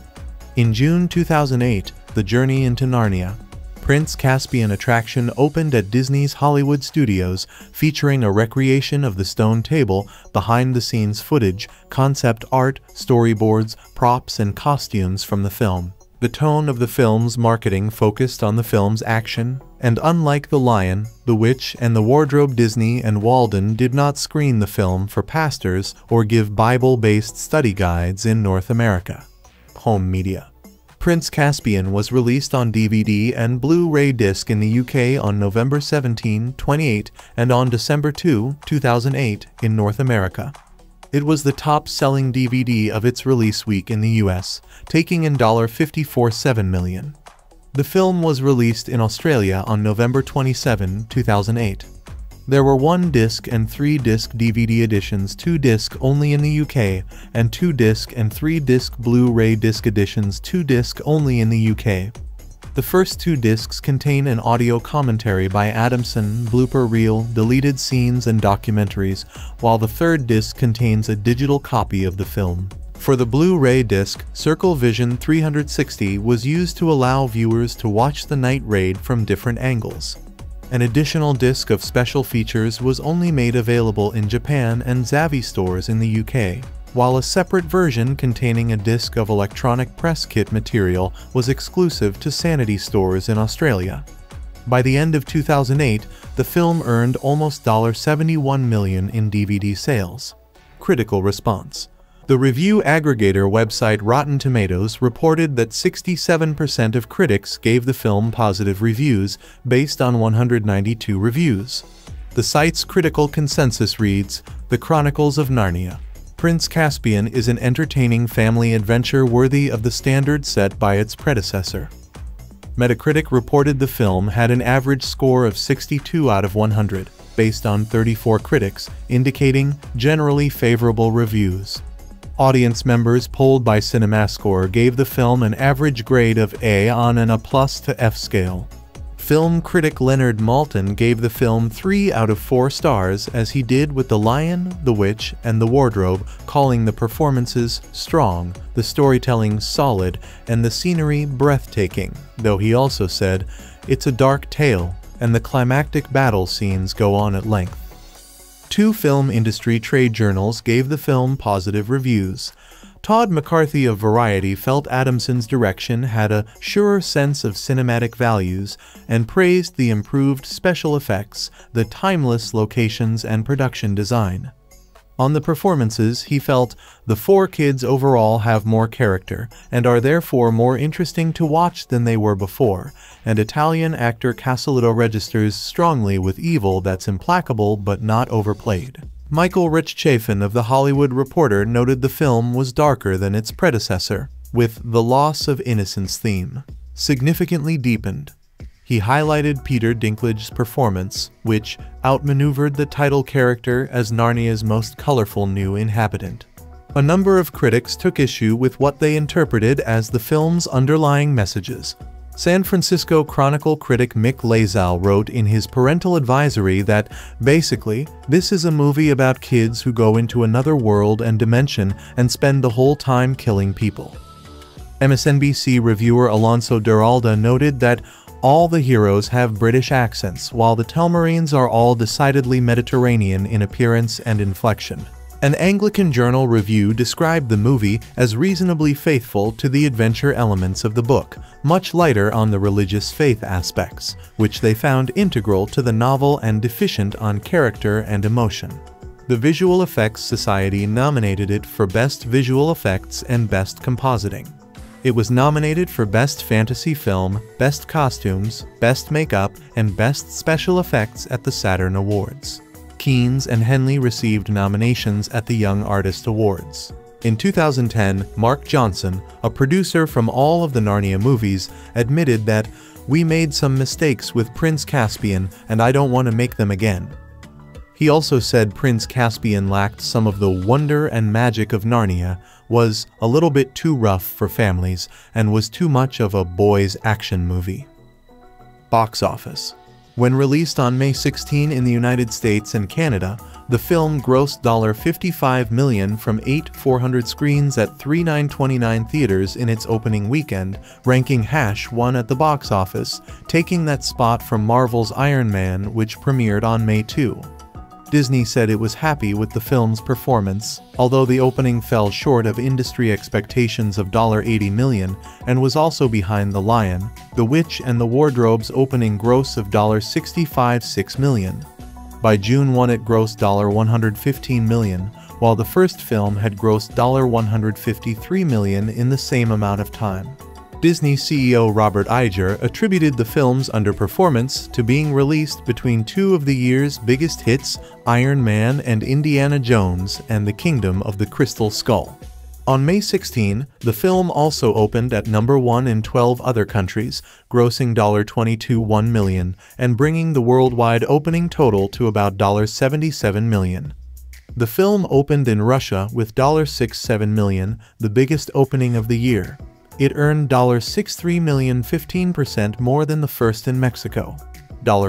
In June 2008, The Journey into Narnia, Prince Caspian attraction opened at Disney's Hollywood Studios, featuring a recreation of the stone table, behind-the-scenes footage, concept art, storyboards, props, and costumes from the film. The tone of the film's marketing focused on the film's action, and unlike The Lion, The Witch, and The Wardrobe Disney and Walden did not screen the film for pastors or give Bible-based study guides in North America. Home Media Prince Caspian was released on DVD and Blu-ray disc in the UK on November 17, 28 and on December 2, 2008 in North America. It was the top-selling DVD of its release week in the US, taking in $54.7 million. The film was released in Australia on November 27, 2008. There were one disc and three disc DVD editions, two disc only in the UK, and two disc and three disc Blu-ray disc editions, two disc only in the UK. The first two discs contain an audio commentary by Adamson, blooper reel, deleted scenes and documentaries, while the third disc contains a digital copy of the film. For the Blu-ray disc, Circle Vision 360 was used to allow viewers to watch the night raid from different angles. An additional disc of special features was only made available in Japan and Zavvi stores in the UK while a separate version containing a disc of electronic press kit material was exclusive to Sanity stores in Australia. By the end of 2008, the film earned almost $71 million in DVD sales. Critical response. The review aggregator website Rotten Tomatoes reported that 67% of critics gave the film positive reviews based on 192 reviews. The site's critical consensus reads, The Chronicles of Narnia. Prince Caspian is an entertaining family adventure worthy of the standard set by its predecessor. Metacritic reported the film had an average score of 62 out of 100, based on 34 critics, indicating generally favorable reviews. Audience members polled by CinemaScore gave the film an average grade of A on an A plus to F scale. Film critic Leonard Maltin gave the film 3 out of 4 stars as he did with The Lion, The Witch, and The Wardrobe, calling the performances strong, the storytelling solid, and the scenery breathtaking, though he also said, it's a dark tale, and the climactic battle scenes go on at length. Two film industry trade journals gave the film positive reviews. Todd McCarthy of Variety felt Adamson's direction had a surer sense of cinematic values and praised the improved special effects, the timeless locations and production design. On the performances, he felt the four kids overall have more character and are therefore more interesting to watch than they were before, and Italian actor Castellitto registers strongly with evil that's implacable but not overplayed. Michael Rechtshaffen of The Hollywood Reporter noted the film was darker than its predecessor, with the loss of innocence theme significantly deepened. He highlighted Peter Dinklage's performance, which outmaneuvered the title character as Narnia's most colorful new inhabitant. A number of critics took issue with what they interpreted as the film's underlying messages, San Francisco Chronicle critic Mick LaSalle wrote in his parental advisory that, basically, this is a movie about kids who go into another world and dimension and spend the whole time killing people. MSNBC reviewer Alonso Duralde noted that all the heroes have British accents, while the Telmarines are all decidedly Mediterranean in appearance and inflection. An Anglican Journal review described the movie as reasonably faithful to the adventure elements of the book, much lighter on the religious faith aspects, which they found integral to the novel and deficient on character and emotion. The Visual Effects Society nominated it for Best Visual Effects and Best Compositing. It was nominated for Best Fantasy Film, Best Costumes, Best Makeup, and Best Special Effects at the Saturn Awards. Keynes and Henley received nominations at the Young Artist Awards. In 2010, Mark Johnson, a producer from all of the Narnia movies, admitted that we made some mistakes with Prince Caspian and I don't want to make them again. He also said Prince Caspian lacked some of the wonder and magic of Narnia, was a little bit too rough for families, and was too much of a boys' action movie. Box Office when released on May 16 in the United States and Canada, the film grossed 55 million from eight 400 screens at 3,929 theaters in its opening weekend, ranking Hash 1 at the box office, taking that spot from Marvel's Iron Man, which premiered on May 2. Disney said it was happy with the film's performance, although the opening fell short of industry expectations of $80 million and was also behind The Lion, The Witch and The Wardrobe's opening gross of $65.6 million. By June 1 it grossed 115 million, while the first film had grossed 153 million in the same amount of time. Disney CEO Robert Iger attributed the film's underperformance to being released between two of the year's biggest hits, Iron Man and Indiana Jones and the Kingdom of the Crystal Skull. On May 16, the film also opened at number 1 in 12 other countries, grossing $22.1 million and bringing the worldwide opening total to about 77 million. The film opened in Russia with 67 million, the biggest opening of the year. It earned $63 million 15% more than the first in Mexico.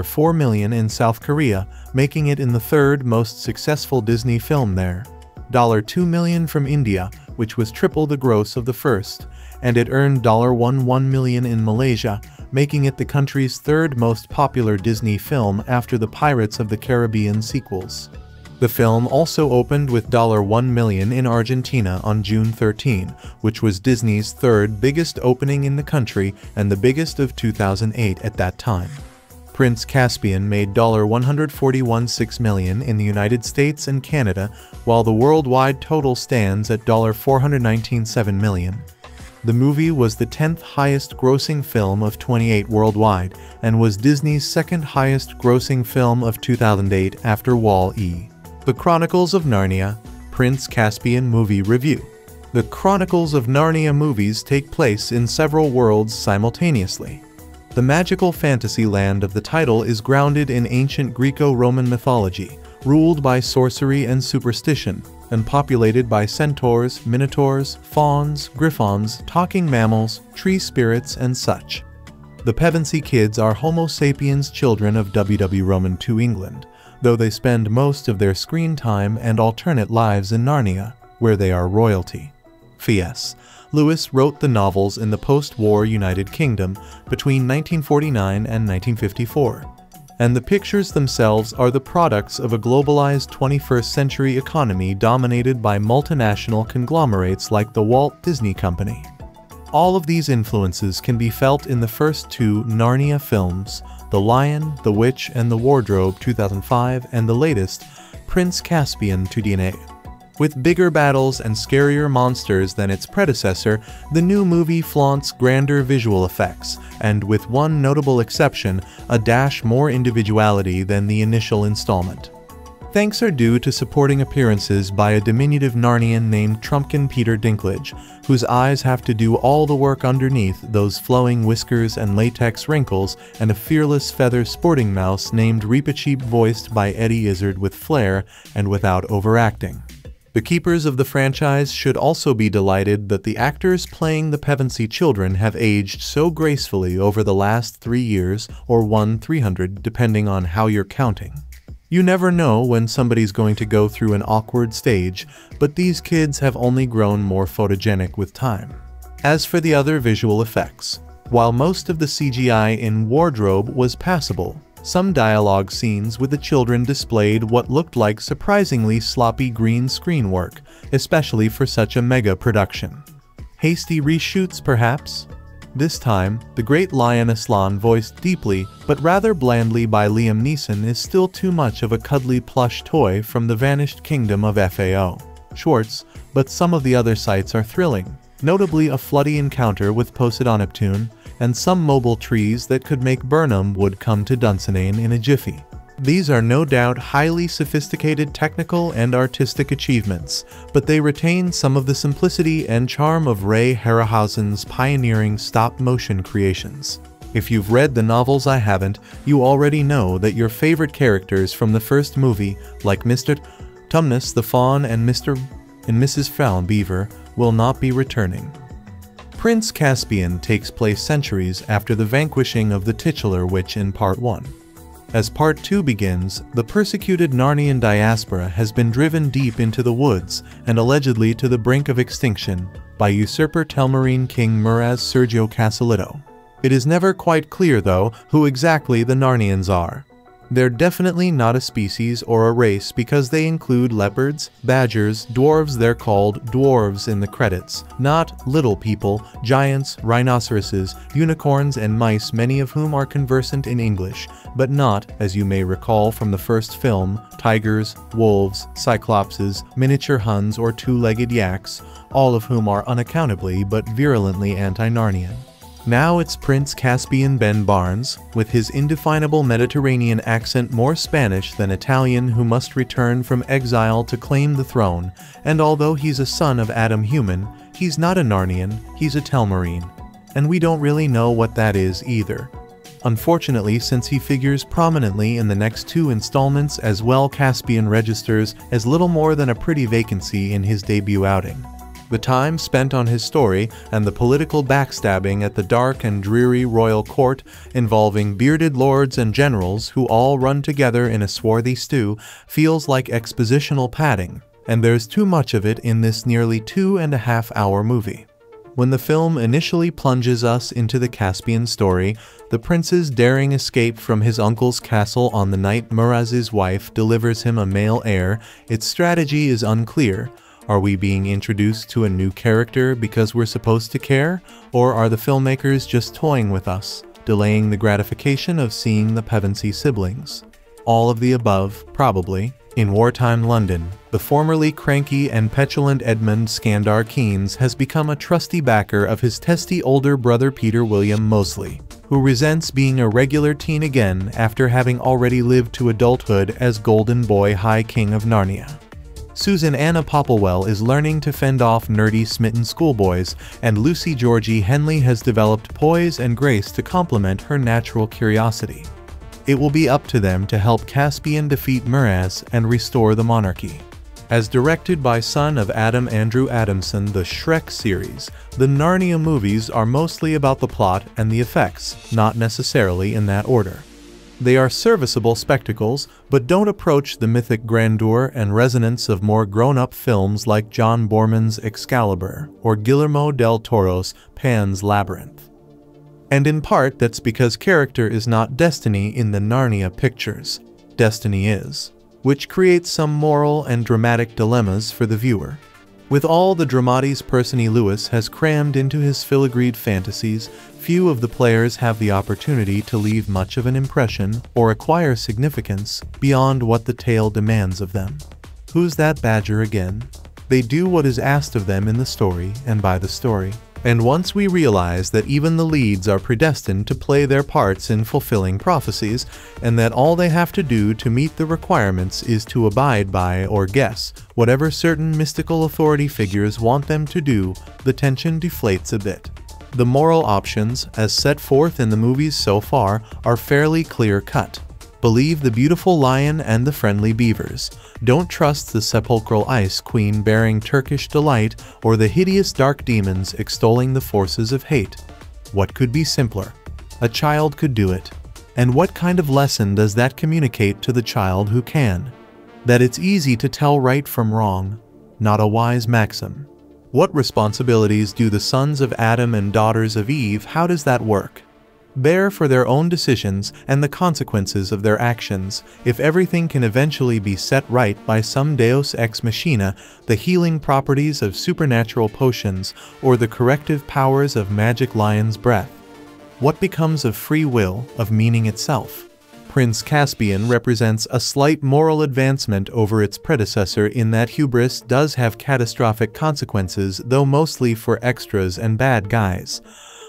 $4 million in South Korea, making it in the third most successful Disney film there. $2 million from India, which was triple the gross of the first, and it earned 1 million in Malaysia, making it the country's third most popular Disney film after the Pirates of the Caribbean sequels. The film also opened with $1 million in Argentina on June 13, which was Disney's third biggest opening in the country and the biggest of 2008 at that time. Prince Caspian made $141.6 million in the United States and Canada, while the worldwide total stands at $419.7 million. The movie was the 10th highest grossing film of 28 worldwide and was Disney's second highest grossing film of 2008 after Wall-E. The Chronicles of Narnia, Prince Caspian Movie Review. The Chronicles of Narnia movies take place in several worlds simultaneously. The magical fantasy land of the title is grounded in ancient Greco-Roman mythology, ruled by sorcery and superstition, and populated by centaurs, minotaurs, fauns, griffons, talking mammals, tree spirits, and such. The Pevensie kids are Homo sapiens children of WW Roman 2 England, though they spend most of their screen time and alternate lives in Narnia, where they are royalty. C.S. Lewis wrote the novels in the post-war United Kingdom between 1949 and 1954, and the pictures themselves are the products of a globalized 21st century economy dominated by multinational conglomerates like the Walt Disney Company. All of these influences can be felt in the first two Narnia films, the Lion, the Witch, and the Wardrobe 2005 and the latest, Prince Caspian 2DNA. With bigger battles and scarier monsters than its predecessor, the new movie flaunts grander visual effects, and with one notable exception, a dash more individuality than the initial installment. Thanks are due to supporting appearances by a diminutive Narnian named Trumpkin Peter Dinklage, whose eyes have to do all the work underneath those flowing whiskers and latex wrinkles, and a fearless feather sporting mouse named Reepicheep voiced by Eddie Izzard with flair and without overacting. The keepers of the franchise should also be delighted that the actors playing the Pevensie children have aged so gracefully over the last three years, or one 300 depending on how you're counting. You never know when somebody's going to go through an awkward stage, but these kids have only grown more photogenic with time. As for the other visual effects, while most of the CGI in Wardrobe was passable, some dialogue scenes with the children displayed what looked like surprisingly sloppy green screen work, especially for such a mega production. Hasty reshoots, perhaps? This time, the great lion Aslan voiced deeply but rather blandly by Liam Neeson is still too much of a cuddly plush toy from the vanished kingdom of FAO. Schwarz, but some of the other sights are thrilling, notably a floody encounter with Poseidoneptune, and some mobile trees that could make Birnam Wood come to Dunsinane in a jiffy. These are no doubt highly sophisticated technical and artistic achievements, but they retain some of the simplicity and charm of Ray Harryhausen's pioneering stop-motion creations. If you've read the novels I haven't, you already know that your favorite characters from the first movie, like Mr. Tumnus the Faun and Mr. and Mrs. Brown Beaver, will not be returning. Prince Caspian takes place centuries after the vanquishing of the titular witch in Part 1. As Part 2 begins, the persecuted Narnian diaspora has been driven deep into the woods and allegedly to the brink of extinction by usurper Telmarine King Miraz Sergio Castellitto. It is never quite clear, though, who exactly the Narnians are. They're definitely not a species or a race because they include leopards, badgers, dwarves they're called dwarves in the credits, not little people, giants, rhinoceroses, unicorns and mice many of whom are conversant in English, but not, as you may recall from the first film, tigers, wolves, cyclopses, miniature Huns or two-legged yaks, all of whom are unaccountably but virulently anti-Narnian. Now it's Prince Caspian Ben Barnes, with his indefinable Mediterranean accent more Spanish than Italian who must return from exile to claim the throne, and although he's a son of Adam Human, he's not a Narnian, he's a Telmarine. And we don't really know what that is either. Unfortunately, since he figures prominently in the next two installments as well Caspian registers as little more than a pretty vacancy in his debut outing. The time spent on his story and the political backstabbing at the dark and dreary royal court involving bearded lords and generals who all run together in a swarthy stew feels like expositional padding, and there's too much of it in this nearly two and a half hour movie. When the film initially plunges us into the Caspian story, the prince's daring escape from his uncle's castle on the night Miraz's wife delivers him a male heir, its strategy is unclear, are we being introduced to a new character because we're supposed to care? Or are the filmmakers just toying with us, delaying the gratification of seeing the Pevensie siblings? All of the above, probably. In wartime London, the formerly cranky and petulant Edmund Skandar Keynes has become a trusty backer of his testy older brother Peter William Moseley, who resents being a regular teen again after having already lived to adulthood as Golden Boy High King of Narnia. Susan Anna Popplewell is learning to fend off nerdy smitten schoolboys, and Lucy Georgie Henley has developed poise and grace to complement her natural curiosity. It will be up to them to help Caspian defeat Miraz and restore the monarchy. As directed by son of Adam Andrew Adamson, the Shrek series, the Narnia movies are mostly about the plot and the effects, not necessarily in that order. They are serviceable spectacles, but don't approach the mythic grandeur and resonance of more grown-up films like John Boorman's Excalibur or Guillermo del Toro's Pan's Labyrinth. And in part that's because character is not destiny in the Narnia pictures. Destiny is, which creates some moral and dramatic dilemmas for the viewer. With all the dramatis personae Lewis has crammed into his filigreed fantasies, few of the players have the opportunity to leave much of an impression or acquire significance beyond what the tale demands of them. Who's that badger again? They do what is asked of them in the story and by the story. And once we realize that even the leads are predestined to play their parts in fulfilling prophecies, and that all they have to do to meet the requirements is to abide by or guess whatever certain mystical authority figures want them to do, the tension deflates a bit. The moral options, as set forth in the movies so far, are fairly clear-cut. Believe the beautiful lion and the friendly beavers. Don't trust the sepulchral ice queen bearing Turkish delight or the hideous dark demons extolling the forces of hate. What could be simpler? A child could do it. And what kind of lesson does that communicate to the child who can? That it's easy to tell right from wrong, not a wise maxim. What responsibilities do the sons of Adam and daughters of Eve, how does that work? Bear for their own decisions and the consequences of their actions, if everything can eventually be set right by some deus ex machina, the healing properties of supernatural potions, or the corrective powers of magic lion's breath. What becomes of free will, of meaning itself? Prince Caspian represents a slight moral advancement over its predecessor in that hubris does have catastrophic consequences though mostly for extras and bad guys.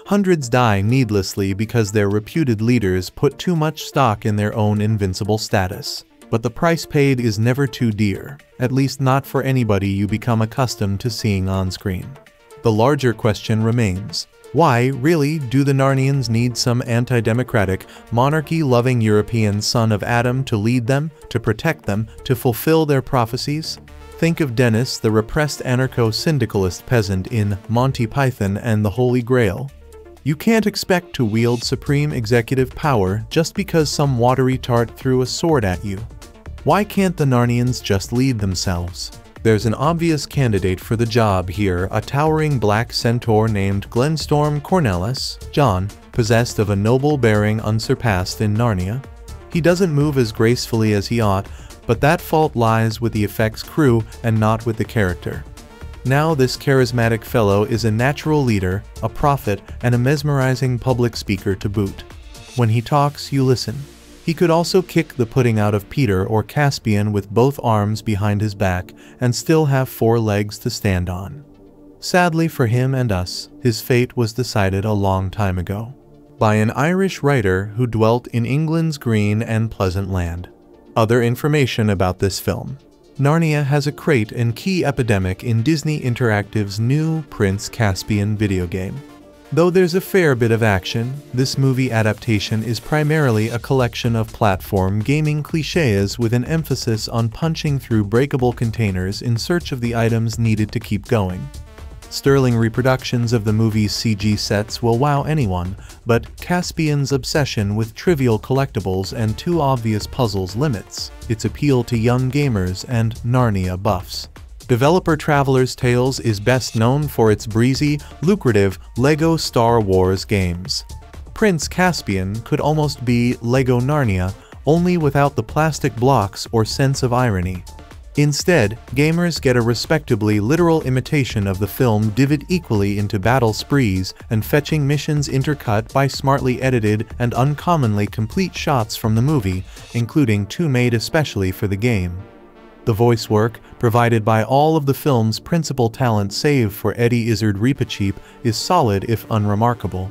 Hundreds die needlessly because their reputed leaders put too much stock in their own invincible status. But the price paid is never too dear, at least not for anybody you become accustomed to seeing on screen. The larger question remains, why, really, do the Narnians need some anti-democratic, monarchy-loving European son of Adam to lead them, to protect them, to fulfill their prophecies? Think of Dennis, the repressed anarcho-syndicalist peasant in Monty Python and the Holy Grail. You can't expect to wield supreme executive power just because some watery tart threw a sword at you. Why can't the Narnians just lead themselves? There's an obvious candidate for the job here, a towering black centaur named Glenstorm Cornell, John, possessed of a noble bearing unsurpassed in Narnia. He doesn't move as gracefully as he ought, but that fault lies with the effects crew and not with the character. Now this charismatic fellow is a natural leader, a prophet, and a mesmerizing public speaker to boot. When he talks, you listen. He could also kick the pudding out of Peter or Caspian with both arms behind his back and still have four legs to stand on. Sadly for him and us, his fate was decided a long time ago. By an Irish writer who dwelt in England's green and pleasant land. Other information about this film. Narnia has a crate and key epidemic in Disney Interactive's new Prince Caspian video game. Though there's a fair bit of action, this movie adaptation is primarily a collection of platform gaming cliches with an emphasis on punching through breakable containers in search of the items needed to keep going. Sterling reproductions of the movie's CG sets will wow anyone, but Caspian's obsession with trivial collectibles and too obvious puzzles limits its appeal to young gamers and Narnia buffs. Developer Traveller's Tales is best known for its breezy, lucrative LEGO Star Wars games. Prince Caspian could almost be LEGO Narnia, only without the plastic blocks or sense of irony. Instead, gamers get a respectably literal imitation of the film divvied equally into battle sprees and fetching missions intercut by smartly edited and uncommonly complete shots from the movie, including two made especially for the game. The voice work, provided by all of the film's principal talent save for Eddie Izzard Reepicheep, is solid if unremarkable.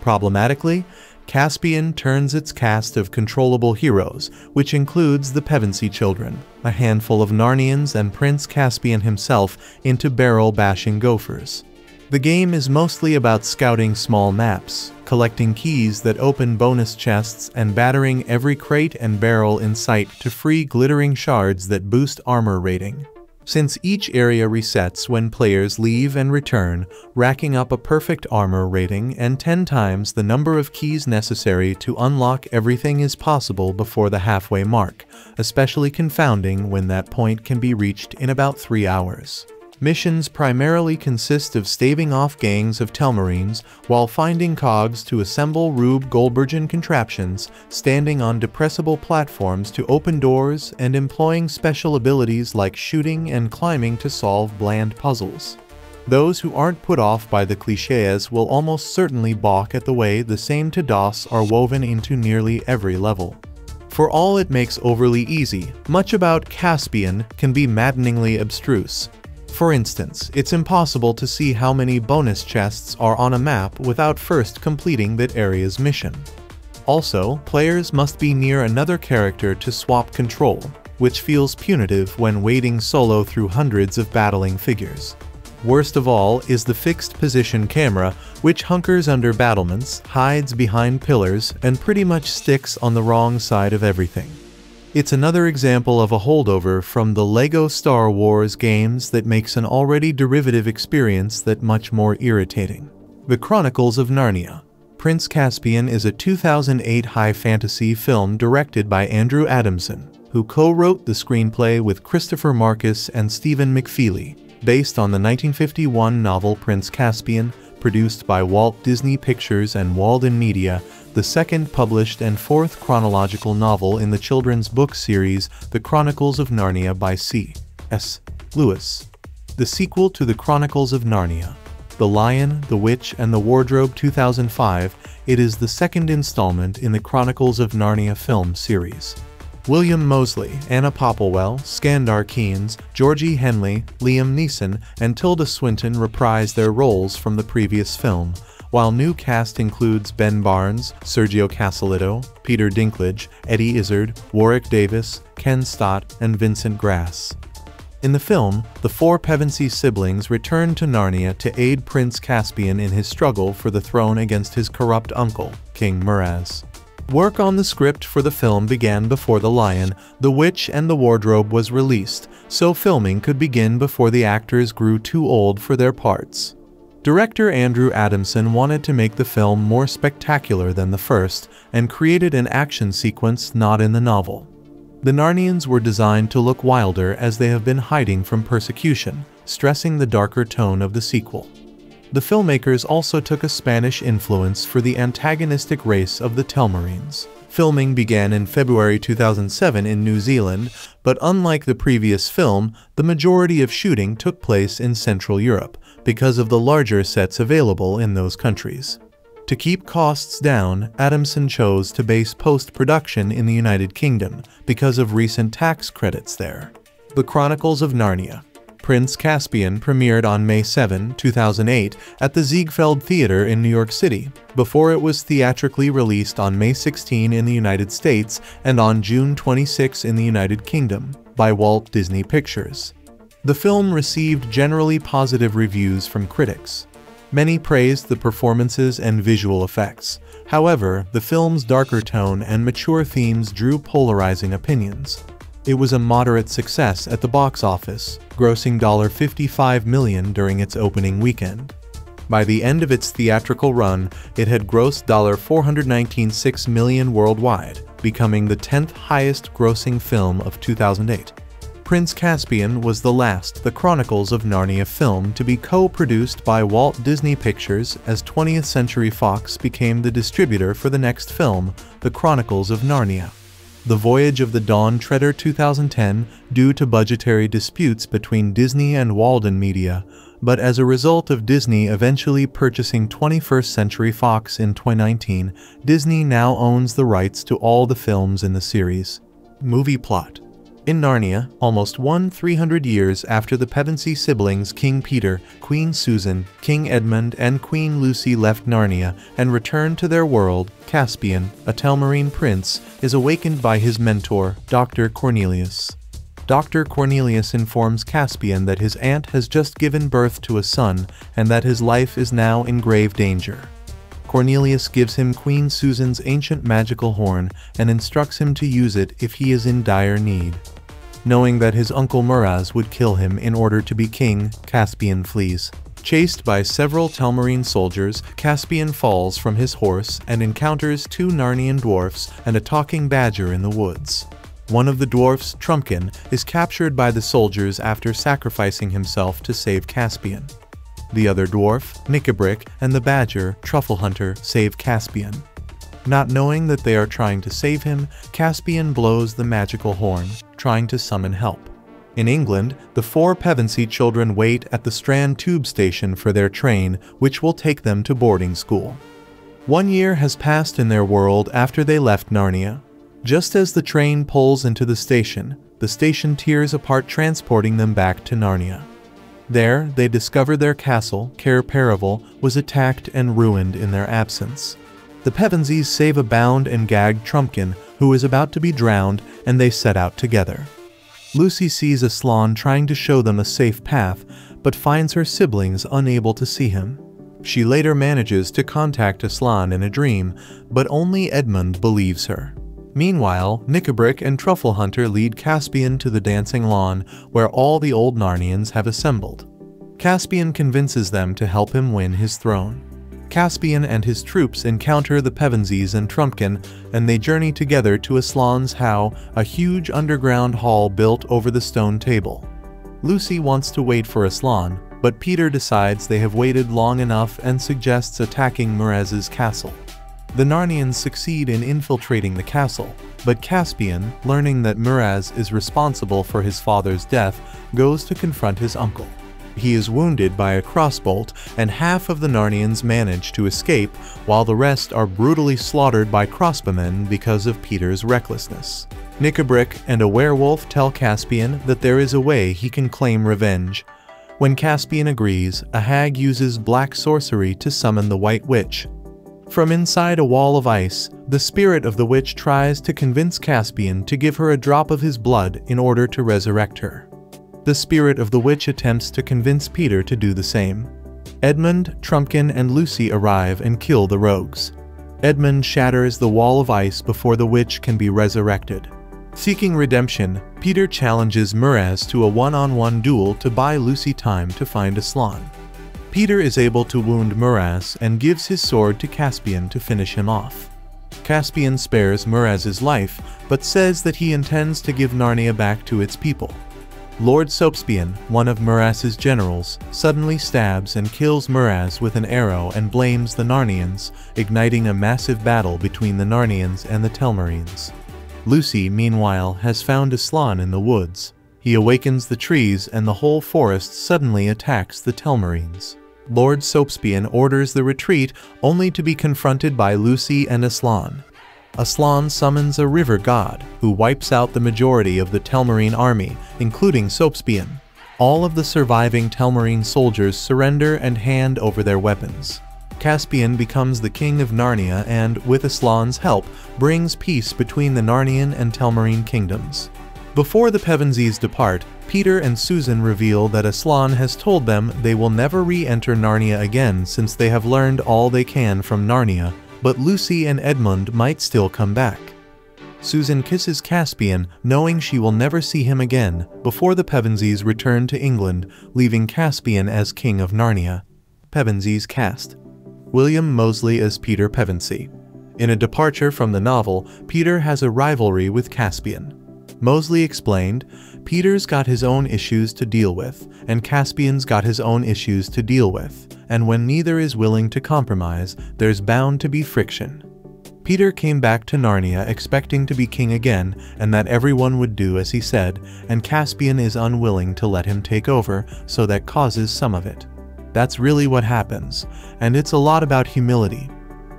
Problematically, Caspian turns its cast of controllable heroes, which includes the Pevensie children, a handful of Narnians and Prince Caspian himself, into barrel-bashing gophers. The game is mostly about scouting small maps, collecting keys that open bonus chests and battering every crate and barrel in sight to free glittering shards that boost armor rating since each area resets when players leave and return, racking up a perfect armor rating and 10 times the number of keys necessary to unlock everything is possible before the halfway mark, especially confounding when that point can be reached in about 3 hours. Missions primarily consist of staving off gangs of Telmarines while finding cogs to assemble Rube Goldbergian contraptions, standing on depressible platforms to open doors, and employing special abilities like shooting and climbing to solve bland puzzles. Those who aren't put off by the cliches will almost certainly balk at the way the same to DOS are woven into nearly every level. For all it makes overly easy, much about Caspian can be maddeningly abstruse, for instance, it's impossible to see how many bonus chests are on a map without first completing that area's mission. Also, players must be near another character to swap control, which feels punitive when wading solo through hundreds of battling figures. Worst of all is the fixed position camera, which hunkers under battlements, hides behind pillars, and pretty much sticks on the wrong side of everything. It's another example of a holdover from the LEGO Star Wars games that makes an already derivative experience that much more irritating. The Chronicles of Narnia Prince Caspian is a 2008 high fantasy film directed by Andrew Adamson, who co-wrote the screenplay with Christopher Marcus and Stephen McFeely, based on the 1951 novel Prince Caspian, produced by Walt Disney Pictures and Walden Media, the second published and fourth chronological novel in the children's book series The Chronicles of Narnia by C.S. Lewis. The sequel to The Chronicles of Narnia, The Lion, the Witch, and the Wardrobe 2005, it is the second installment in the Chronicles of Narnia film series. William Moseley, Anna Popplewell, Skandar Keynes, Georgie Henley, Liam Neeson, and Tilda Swinton reprise their roles from the previous film, while new cast includes Ben Barnes, Sergio Castellitto, Peter Dinklage, Eddie Izzard, Warwick Davis, Ken Stott, and Vincent Grass. In the film, the four Pevensie siblings return to Narnia to aid Prince Caspian in his struggle for the throne against his corrupt uncle, King Miraz. Work on the script for the film began before The Lion, The Witch, and The Wardrobe was released, so filming could begin before the actors grew too old for their parts. Director Andrew Adamson wanted to make the film more spectacular than the first and created an action sequence not in the novel. The Narnians were designed to look wilder as they have been hiding from persecution, stressing the darker tone of the sequel. The filmmakers also took a Spanish influence for the antagonistic race of the Telmarines. Filming began in February 2007 in New Zealand, but unlike the previous film, the majority of shooting took place in Central Europe, because of the larger sets available in those countries. To keep costs down, Adamson chose to base post-production in the United Kingdom because of recent tax credits there. The Chronicles of Narnia Prince Caspian premiered on May 7, 2008 at the Ziegfeld Theater in New York City, before it was theatrically released on May 16 in the United States and on June 26 in the United Kingdom by Walt Disney Pictures. The film received generally positive reviews from critics. Many praised the performances and visual effects. However, the film's darker tone and mature themes drew polarizing opinions. It was a moderate success at the box office, grossing $55 million during its opening weekend. By the end of its theatrical run, it had grossed $419.6 million worldwide, becoming the 10th highest grossing film of 2008. Prince Caspian was the last The Chronicles of Narnia film to be co-produced by Walt Disney Pictures as 20th Century Fox became the distributor for the next film, The Chronicles of Narnia. The Voyage of the Dawn Treader 2010 due to budgetary disputes between Disney and Walden Media, but as a result of Disney eventually purchasing 21st Century Fox in 2019, Disney now owns the rights to all the films in the series. Movie plot in Narnia, almost one 300 years after the Pevensie siblings King Peter, Queen Susan, King Edmund, and Queen Lucy left Narnia and returned to their world, Caspian, a Telmarine prince, is awakened by his mentor, Dr. Cornelius. Dr. Cornelius informs Caspian that his aunt has just given birth to a son and that his life is now in grave danger. Cornelius gives him Queen Susan's ancient magical horn and instructs him to use it if he is in dire need. Knowing that his uncle Miraz would kill him in order to be king, Caspian flees. Chased by several Telmarine soldiers, Caspian falls from his horse and encounters two Narnian dwarfs and a talking badger in the woods. One of the dwarfs, Trumpkin, is captured by the soldiers after sacrificing himself to save Caspian. The other dwarf, Nikabrik, and the badger, Truffle Hunter, save Caspian. Not knowing that they are trying to save him, Caspian blows the magical horn, trying to summon help. In England, the four Pevensie children wait at the Strand tube station for their train, which will take them to boarding school. One year has passed in their world after they left Narnia. Just as the train pulls into the station, the station tears apart transporting them back to Narnia. There, they discover their castle, Cair Paravel, was attacked and ruined in their absence. The Pevensies save a bound and gagged Trumpkin, who is about to be drowned, and they set out together. Lucy sees Aslan trying to show them a safe path, but finds her siblings unable to see him. She later manages to contact Aslan in a dream, but only Edmund believes her. Meanwhile, Nikabrik and Truffle Hunter lead Caspian to the dancing lawn, where all the old Narnians have assembled. Caspian convinces them to help him win his throne. Caspian and his troops encounter the Pevensies and Trumpkin, and they journey together to Aslan's How, a huge underground hall built over the stone table. Lucy wants to wait for Aslan, but Peter decides they have waited long enough and suggests attacking Miraz's castle. The Narnians succeed in infiltrating the castle, but Caspian, learning that Miraz is responsible for his father's death, goes to confront his uncle. He is wounded by a crossbolt, and half of the Narnians manage to escape, while the rest are brutally slaughtered by crossbowmen because of Peter's recklessness. Nikabrik and a werewolf tell Caspian that there is a way he can claim revenge. When Caspian agrees, a hag uses black sorcery to summon the White Witch. From inside a wall of ice, the spirit of the witch tries to convince Caspian to give her a drop of his blood in order to resurrect her. The spirit of the witch attempts to convince Peter to do the same. Edmund, Trumpkin, and Lucy arrive and kill the rogues. Edmund shatters the wall of ice before the witch can be resurrected. Seeking redemption, Peter challenges Miraz to a one-on-one -on -one duel to buy Lucy time to find Aslan. Peter is able to wound Miraz and gives his sword to Caspian to finish him off. Caspian spares Miraz's life, but says that he intends to give Narnia back to its people. Lord Sopespian, one of Miraz's generals, suddenly stabs and kills Miraz with an arrow and blames the Narnians, igniting a massive battle between the Narnians and the Telmarines. Lucy, meanwhile, has found Aslan in the woods. He awakens the trees and the whole forest suddenly attacks the Telmarines. Lord Sopespian orders the retreat only to be confronted by Lucy and Aslan. Aslan summons a river god, who wipes out the majority of the Telmarine army, including Sopespian. All of the surviving Telmarine soldiers surrender and hand over their weapons. Caspian becomes the king of Narnia and, with Aslan's help, brings peace between the Narnian and Telmarine kingdoms. Before the Pevensies depart, Peter and Susan reveal that Aslan has told them they will never re-enter Narnia again since they have learned all they can from Narnia, but Lucy and Edmund might still come back. Susan kisses Caspian, knowing she will never see him again, before the Pevensies return to England, leaving Caspian as King of Narnia. Pevensies cast William Moseley as Peter Pevensie. In a departure from the novel, Peter has a rivalry with Caspian. Moseley explained, Peter's got his own issues to deal with, and Caspian's got his own issues to deal with, and when neither is willing to compromise, there's bound to be friction. Peter came back to Narnia expecting to be king again and that everyone would do as he said, and Caspian is unwilling to let him take over, so that causes some of it. That's really what happens, and it's a lot about humility.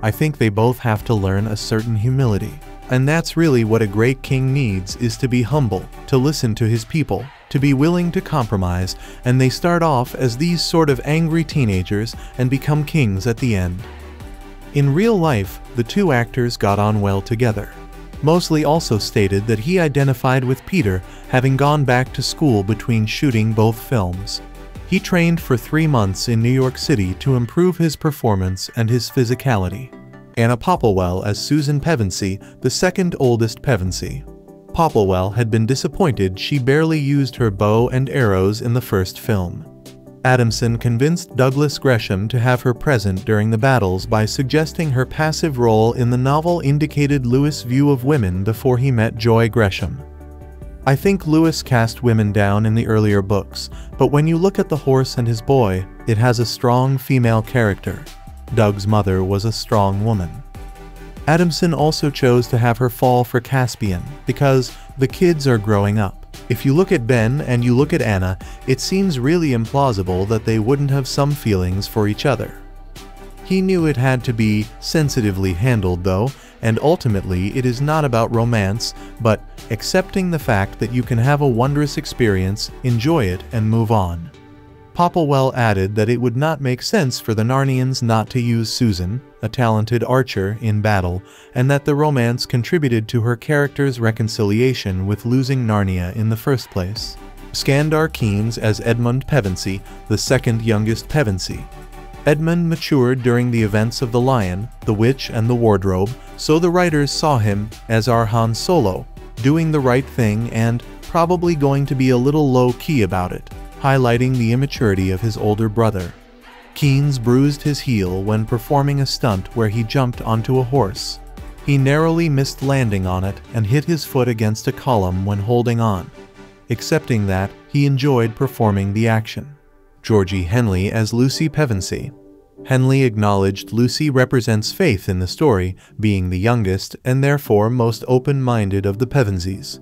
I think they both have to learn a certain humility. And that's really what a great king needs is to be humble, to listen to his people, to be willing to compromise, and they start off as these sort of angry teenagers and become kings at the end. In real life, the two actors got on well together. Moseley also stated that he identified with Peter having gone back to school between shooting both films. He trained for three months in New York City to improve his performance and his physicality. Anna Popplewell as Susan Pevensie, the second oldest Pevensie. Popplewell had been disappointed she barely used her bow and arrows in the first film. Adamson convinced Douglas Gresham to have her present during the battles by suggesting her passive role in the novel indicated Lewis' view of women before he met Joy Gresham. I think Lewis cast women down in the earlier books, but when you look at The Horse and His Boy, it has a strong female character. Doug's mother was a strong woman. Adamson also chose to have her fall for Caspian because the kids are growing up. If you look at Ben and you look at Anna, it seems really implausible that they wouldn't have some feelings for each other. He knew it had to be sensitively handled though, and ultimately it is not about romance, but accepting the fact that you can have a wondrous experience, enjoy it, and move on. Popplewell added that it would not make sense for the Narnians not to use Susan, a talented archer, in battle, and that the romance contributed to her character's reconciliation with losing Narnia in the first place. Skandar Keynes as Edmund Pevensie, the second youngest Pevensie, Edmund matured during the events of The Lion, The Witch, and The Wardrobe, so the writers saw him as our Han Solo, doing the right thing and probably going to be a little low-key about it, highlighting the immaturity of his older brother. Keynes bruised his heel when performing a stunt where he jumped onto a horse. He narrowly missed landing on it and hit his foot against a column when holding on. Accepting that, he enjoyed performing the action. Georgie Henley as Lucy Pevensie. Henley acknowledged Lucy represents faith in the story, being the youngest and therefore most open-minded of the Pevensies.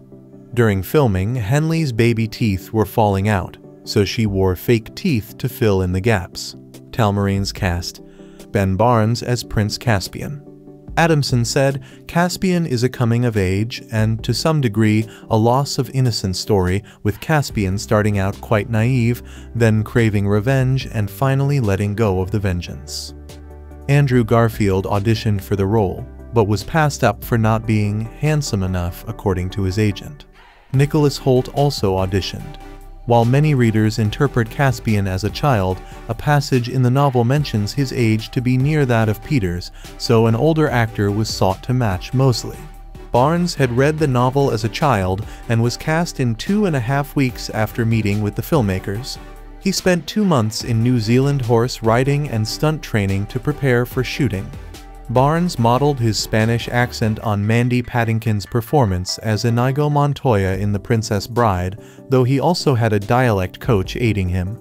During filming, Henley's baby teeth were falling out, so she wore fake teeth to fill in the gaps. Telmarine's cast Ben Barnes as Prince Caspian. Adamson said, Caspian is a coming of age and, to some degree, a loss of innocence story, with Caspian starting out quite naive, then craving revenge and finally letting go of the vengeance. Andrew Garfield auditioned for the role, but was passed up for not being handsome enough according to his agent. Nicholas Hoult also auditioned, while many readers interpret Caspian as a child, a passage in the novel mentions his age to be near that of Peter's, so an older actor was sought to match Moseley. Barnes had read the novel as a child and was cast in two and a half weeks after meeting with the filmmakers. He spent two months in New Zealand horse riding and stunt training to prepare for shooting. Barnes modeled his Spanish accent on Mandy Patinkin's performance as Inigo Montoya in The Princess Bride, though he also had a dialect coach aiding him.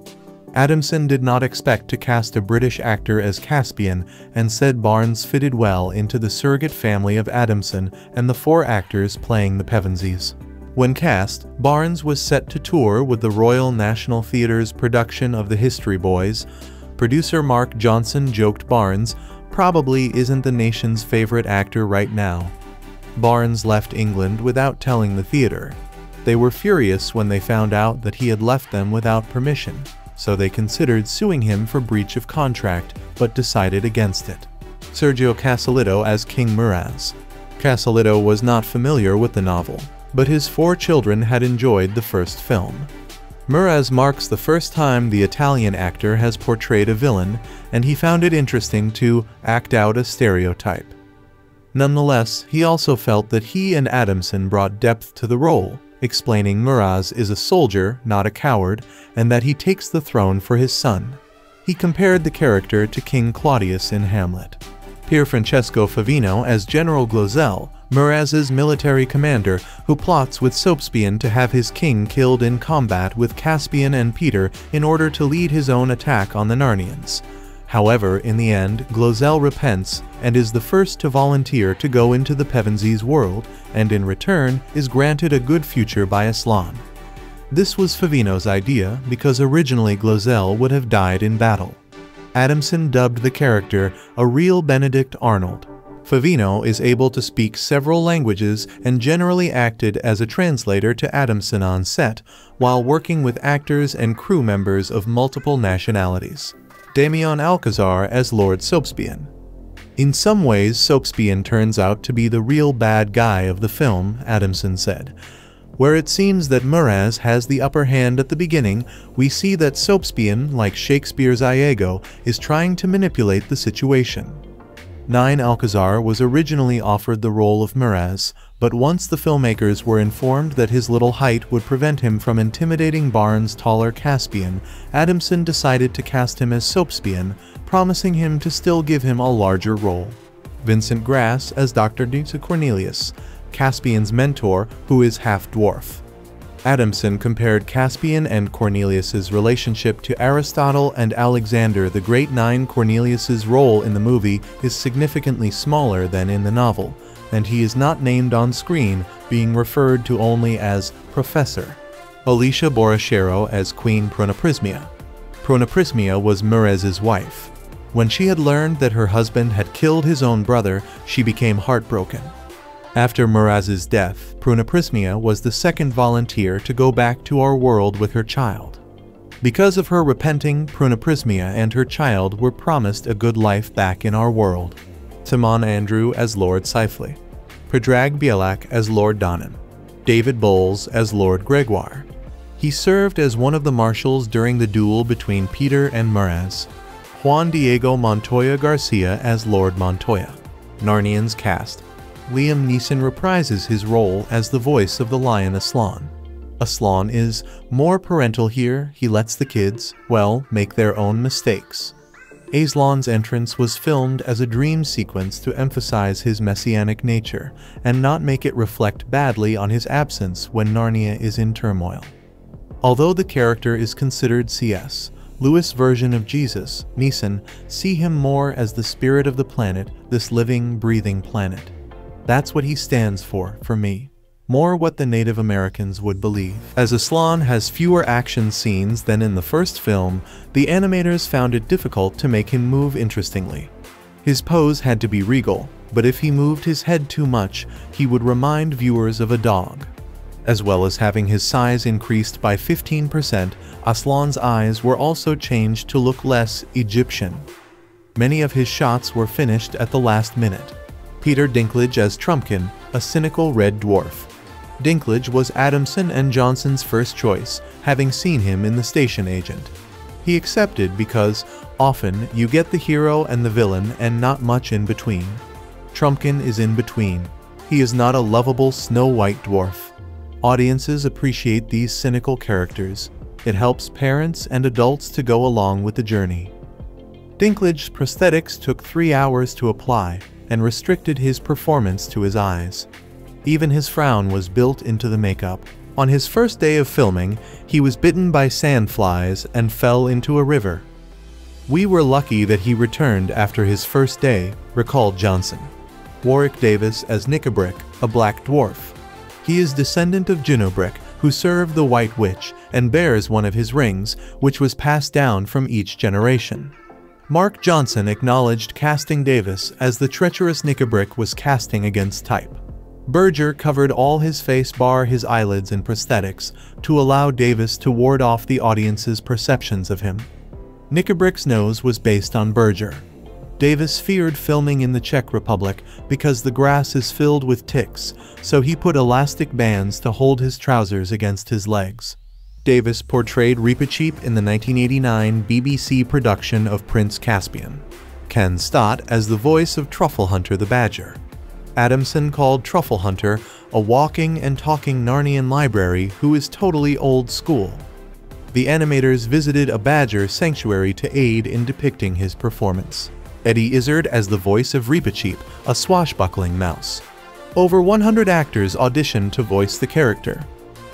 Adamson did not expect to cast a British actor as Caspian and said Barnes fitted well into the surrogate family of Adamson and the four actors playing the Pevensies. When cast, Barnes was set to tour with the Royal National Theatre's production of The History Boys. Producer Mark Johnson joked Barnes, probably isn't the nation's favorite actor right now. Barnes left England without telling the theatre. They were furious when they found out that he had left them without permission, so they considered suing him for breach of contract, but decided against it. Sergio Castellitto as King Miraz. Casalito was not familiar with the novel, but his four children had enjoyed the first film. Miraz marks the first time the Italian actor has portrayed a villain, and he found it interesting to act out a stereotype. Nonetheless, he also felt that he and Adamson brought depth to the role, explaining Miraz is a soldier, not a coward, and that he takes the throne for his son. He compared the character to King Claudius in Hamlet. Pier Francesco Favino as General Glozelle, Miraz's military commander who plots with Sopespian to have his king killed in combat with Caspian and Peter in order to lead his own attack on the Narnians. However, in the end, Glozelle repents and is the first to volunteer to go into the Pevensie's world, and in return is granted a good future by Aslan. This was Favino's idea because originally Glozelle would have died in battle. Adamson dubbed the character a real Benedict Arnold. Favino is able to speak several languages and generally acted as a translator to Adamson on set, while working with actors and crew members of multiple nationalities. Damian Alcazar as Lord Sopespian. In some ways, Sopespian turns out to be the real bad guy of the film, Adamson said. Where it seems that Miraz has the upper hand at the beginning, we see that Sopespian, like Shakespeare's Iago, is trying to manipulate the situation. Nine Alcazar was originally offered the role of Miraz, but once the filmmakers were informed that his little height would prevent him from intimidating Barnes' taller Caspian, Adamson decided to cast him as Sopespian, promising him to still give him a larger role. Vincent Grass as Dr. Nita Cornelius, Caspian's mentor, who is half-dwarf. Adamson compared Caspian and Cornelius's relationship to Aristotle and Alexander the Great Nine Cornelius's role in the movie is significantly smaller than in the novel, and he is not named on screen, being referred to only as Professor. Alicia Borrachero as Queen Prunaprismia. Prunaprismia was Miraz's wife. When she had learned that her husband had killed his own brother, she became heartbroken. After Miraz's death, Prunaprismia was the second volunteer to go back to our world with her child. Because of her repenting, Prunaprismia and her child were promised a good life back in our world. Timon Andrew as Lord Scythley, Predrag Bjelac as Lord Donan, David Bowles as Lord Gregoire. He served as one of the marshals during the duel between Peter and Miraz. Juan Diego Montoya Garcia as Lord Montoya. Narnians cast Liam Neeson reprises his role as the voice of the lion Aslan. Aslan is more parental here, he lets the kids, well, make their own mistakes. Aslan's entrance was filmed as a dream sequence to emphasize his messianic nature and not make it reflect badly on his absence when Narnia is in turmoil. Although the character is considered CS, Lewis' version of Jesus, Neeson, see him more as the spirit of the planet, this living, breathing planet. That's what he stands for, for me. More what the Native Americans would believe. As Aslan has fewer action scenes than in the first film, the animators found it difficult to make him move interestingly. His pose had to be regal, but if he moved his head too much, he would remind viewers of a dog. As well as having his size increased by 15%, Aslan's eyes were also changed to look less Egyptian. Many of his shots were finished at the last minute. Peter Dinklage as Trumpkin, a cynical red dwarf. Dinklage was Adamson and Johnson's first choice, having seen him in The Station Agent. He accepted because, often, you get the hero and the villain and not much in between. Trumpkin is in between. He is not a lovable Snow White dwarf. Audiences appreciate these cynical characters. It helps parents and adults to go along with the journey. Dinklage's prosthetics took three hours to apply, and restricted his performance to his eyes. Even his frown was built into the makeup. On his first day of filming, he was bitten by sandflies and fell into a river. We were lucky that he returned after his first day, recalled Johnson. Warwick Davis as Nikabrik, a black dwarf. He is descendant of Ginarrbrik, who served the White Witch and bears one of his rings, which was passed down from each generation. Mark Johnson acknowledged casting Davis as the treacherous Nikabrik was casting against type. Berger covered all his face bar his eyelids in prosthetics to allow Davis to ward off the audience's perceptions of him. Nikabrik's nose was based on Berger. Davis feared filming in the Czech Republic because the grass is filled with ticks, so he put elastic bands to hold his trousers against his legs. Davis portrayed Reepicheep in the 1989 BBC production of Prince Caspian. Ken Stott as the voice of Truffle Hunter the Badger. Adamson called Truffle Hunter a walking and talking Narnian library who is totally old school. The animators visited a badger sanctuary to aid in depicting his performance. Eddie Izzard as the voice of Reepicheep, a swashbuckling mouse. Over 100 actors auditioned to voice the character.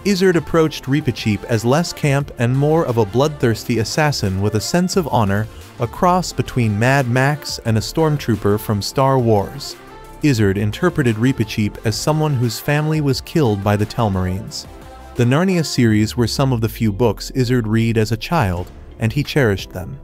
Izzard approached Reepicheep as less camp and more of a bloodthirsty assassin with a sense of honor, a cross between Mad Max and a stormtrooper from Star Wars. Izzard interpreted Reepicheep as someone whose family was killed by the Telmarines. The Narnia series were some of the few books Izzard read as a child, and he cherished them.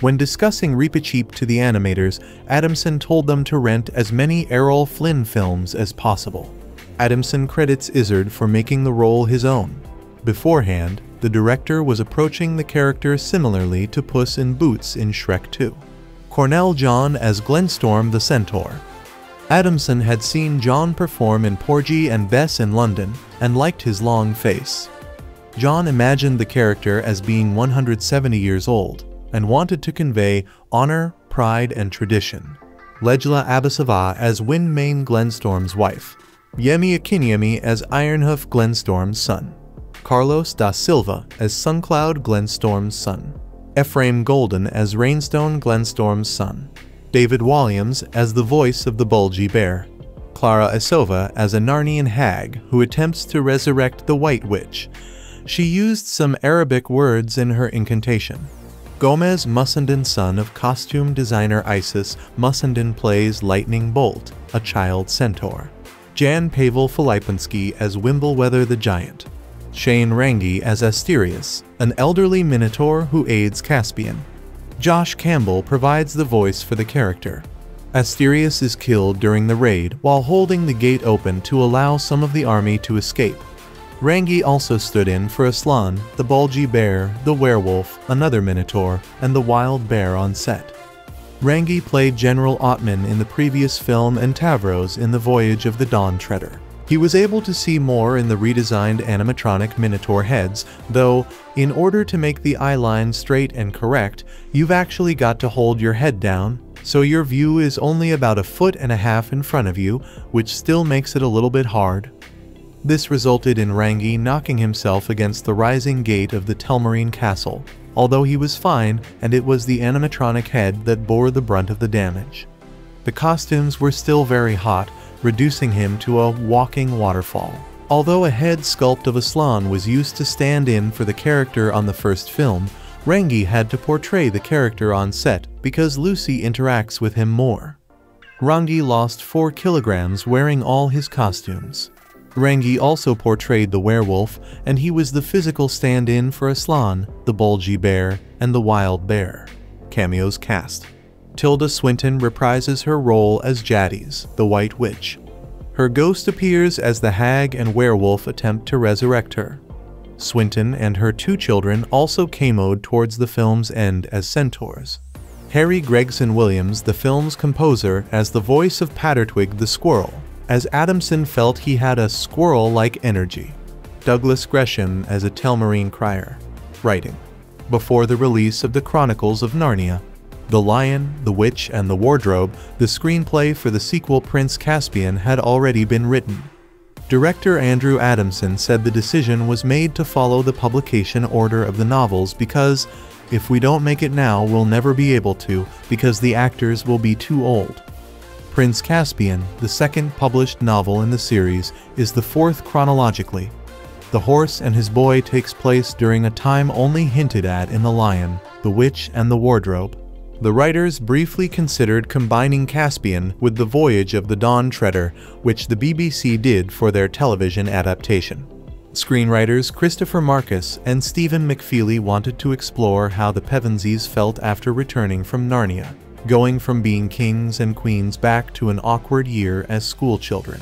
When discussing Reepicheep to the animators, Adamson told them to rent as many Errol Flynn films as possible. Adamson credits Izzard for making the role his own. Beforehand, the director was approaching the character similarly to Puss in Boots in Shrek 2. Cornell John as Glenstorm the Centaur. Adamson had seen John perform in Porgy and Bess in London and liked his long face. John imagined the character as being 170 years old, and wanted to convey honor, pride, and tradition. Lejla Abbasová as Windmane Glenstorm's wife, Yemi Akinyemi as Ironhoof Glenstorm's son, Carlos da Silva as Suncloud Glenstorm's son, Ephraim Goldin as Rainstone Glenstorm's son, David Walliams as the voice of the Bulgy Bear, Klára Issová as a Narnian hag who attempts to resurrect the White Witch. She used some Arabic words in her incantation. Gomez Mussenden son of costume designer Isis Mussenden plays Lightning Bolt, a child centaur. Jan Pavel Filipenský as Wimbleweather the Giant. Shane Rangi as Asterius, an elderly minotaur who aids Caspian. Josh Campbell provides the voice for the character. Asterius is killed during the raid while holding the gate open to allow some of the army to escape. Rangi also stood in for Aslan, the bulgy bear, the werewolf, another minotaur, and the wild bear on set. Rangi played General Otmin in the previous film and Tavros in The Voyage of the Dawn Treader. He was able to see more in the redesigned animatronic Minotaur heads, though, in order to make the eye line straight and correct, you've actually got to hold your head down, so your view is only about a foot and a half in front of you, which still makes it a little bit hard. This resulted in Rangi knocking himself against the rising gate of the Telmarine castle, although he was fine and it was the animatronic head that bore the brunt of the damage. The costumes were still very hot, reducing him to a walking waterfall. Although a head sculpt of Aslan was used to stand in for the character on the first film, Rangi had to portray the character on set because Lucy interacts with him more. Rangi lost 4 kilograms wearing all his costumes. Rangi also portrayed the werewolf, and he was the physical stand-in for Aslan, the bulgy bear, and the wild bear. Cameos cast. Tilda Swinton reprises her role as Jadis, the White Witch. Her ghost appears as the hag and werewolf attempt to resurrect her. Swinton and her two children also camoed towards the film's end as centaurs. Harry Gregson Williams, the film's composer, as the voice of Pattertwig the squirrel, as Adamson felt he had a squirrel-like energy. Douglas Gresham as a Telmarine crier. Writing. Before the release of the Chronicles of Narnia, The Lion, the Witch, and the Wardrobe, the screenplay for the sequel Prince Caspian had already been written. Director Andrew Adamson said the decision was made to follow the publication order of the novels because, if we don't make it now, we'll never be able to because the actors will be too old. Prince Caspian, the second published novel in the series, is the fourth chronologically. The Horse and His Boy takes place during a time only hinted at in The Lion, The Witch, and The Wardrobe. The writers briefly considered combining Caspian with The Voyage of the Dawn Treader, which the BBC did for their television adaptation. Screenwriters Christopher Marcus and Stephen McFeely wanted to explore how the Pevensies felt after returning from Narnia going from being kings and queens back to an awkward year as schoolchildren.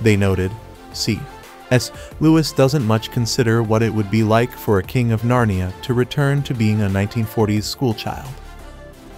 they noted. C. S. Lewis doesn't much consider what it would be like for a king of Narnia to return to being a 1940s schoolchild.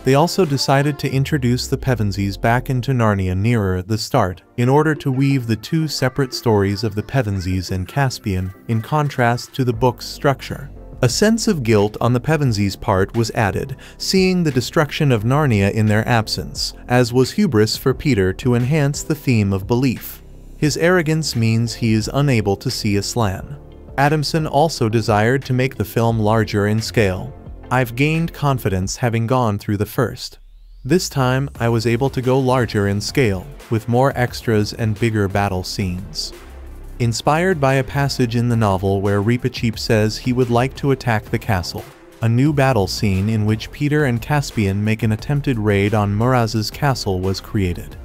They also decided to introduce the Pevensies back into Narnia nearer the start, in order to weave the two separate stories of the Pevensies and Caspian in contrast to the book's structure. A sense of guilt on the Pevensies' part was added, seeing the destruction of Narnia in their absence, as was hubris for Peter to enhance the theme of belief. His arrogance means he is unable to see a Aslan. Adamson also desired to make the film larger in scale, I've gained confidence having gone through the first. This time, I was able to go larger in scale, with more extras and bigger battle scenes. Inspired by a passage in the novel where Reepicheep says he would like to attack the castle, a new battle scene in which Peter and Caspian make an attempted raid on Miraz's castle was created.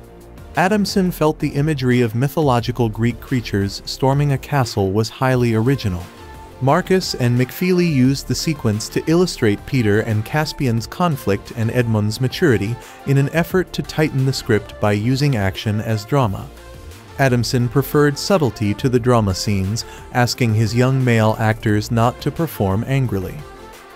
Adamson felt the imagery of mythological Greek creatures storming a castle was highly original, Marcus and McFeely used the sequence to illustrate Peter and Caspian's conflict and Edmund's maturity in an effort to tighten the script by using action as drama. Adamson preferred subtlety to the drama scenes, asking his young male actors not to perform angrily.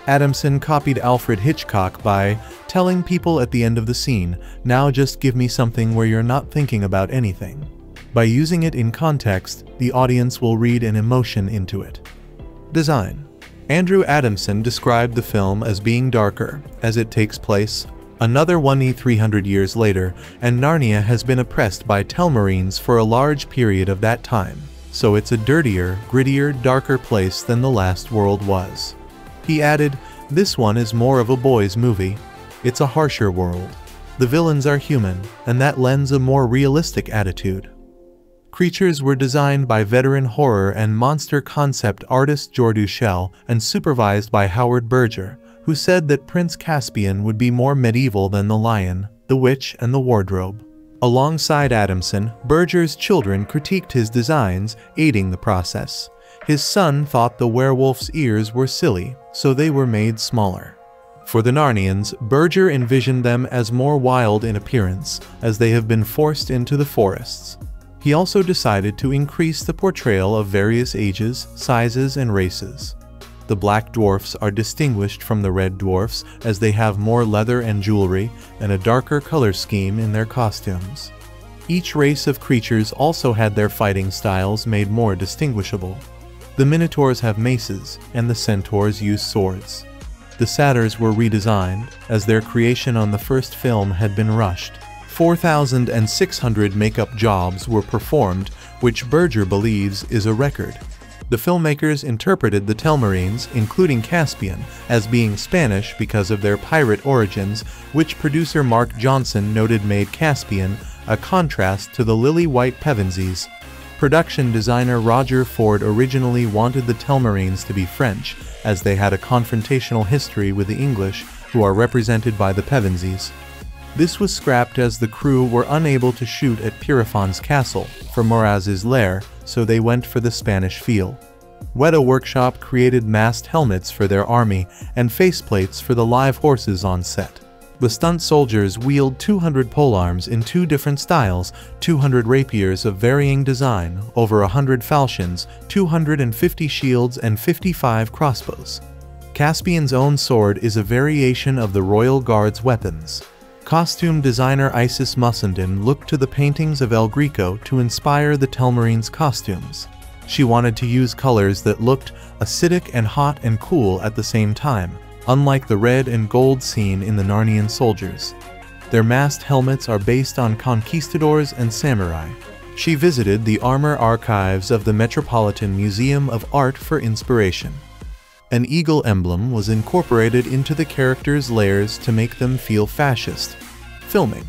Adamson copied Alfred Hitchcock by telling people at the end of the scene, now just give me something where you're not thinking about anything. By using it in context, the audience will read an emotion into it. Design Andrew Adamson described the film as being darker, as it takes place another 1e 300 years later, and Narnia has been oppressed by Telmarines for a large period of that time, so it's a dirtier, grittier, darker place than the last world was. He added, this one is more of a boy's movie. It's a harsher world. The villains are human, and that lends a more realistic attitude. Creatures were designed by veteran horror and monster concept artist Jordu Schell and supervised by Howard Berger, who said that Prince Caspian would be more medieval than the lion, the witch, and the wardrobe. Alongside Adamson, Berger's children critiqued his designs, aiding the process. His son thought the werewolf's ears were silly, so they were made smaller. For the Narnians, Berger envisioned them as more wild in appearance, as they have been forced into the forests. He also decided to increase the portrayal of various ages, sizes, and races. The black dwarfs are distinguished from the red dwarfs as they have more leather and jewelry and a darker color scheme in their costumes. Each race of creatures also had their fighting styles made more distinguishable. The Minotaurs have maces, and the Centaurs use swords. The satyrs were redesigned, as their creation on the first film had been rushed. 4,600 makeup jobs were performed, which Berger believes is a record. The filmmakers interpreted the Telmarines, including Caspian, as being Spanish because of their pirate origins, which producer Mark Johnson noted made Caspian a contrast to the lily-white Pevensies. Production designer Roger Ford originally wanted the Telmarines to be French, as they had a confrontational history with the English, who are represented by the Pevensies. This was scrapped as the crew were unable to shoot at Pierrefonds castle for Miraz's lair, so they went for the Spanish feel. Weta Workshop created mast helmets for their army and faceplates for the live horses on set. The stunt soldiers wield 200 polearms in two different styles, 200 rapiers of varying design, over 100 falchions, 250 shields, and 55 crossbows. Caspian's own sword is a variation of the Royal Guard's weapons. Costume designer Isis Mussenden looked to the paintings of El Greco to inspire the Telmarines' costumes. She wanted to use colors that looked acidic and hot and cool at the same time, unlike the red and gold seen in the Narnian soldiers. Their masked helmets are based on conquistadors and samurai. She visited the armor archives of the Metropolitan Museum of Art for inspiration. An eagle emblem was incorporated into the characters' lairs to make them feel fascist. Filming.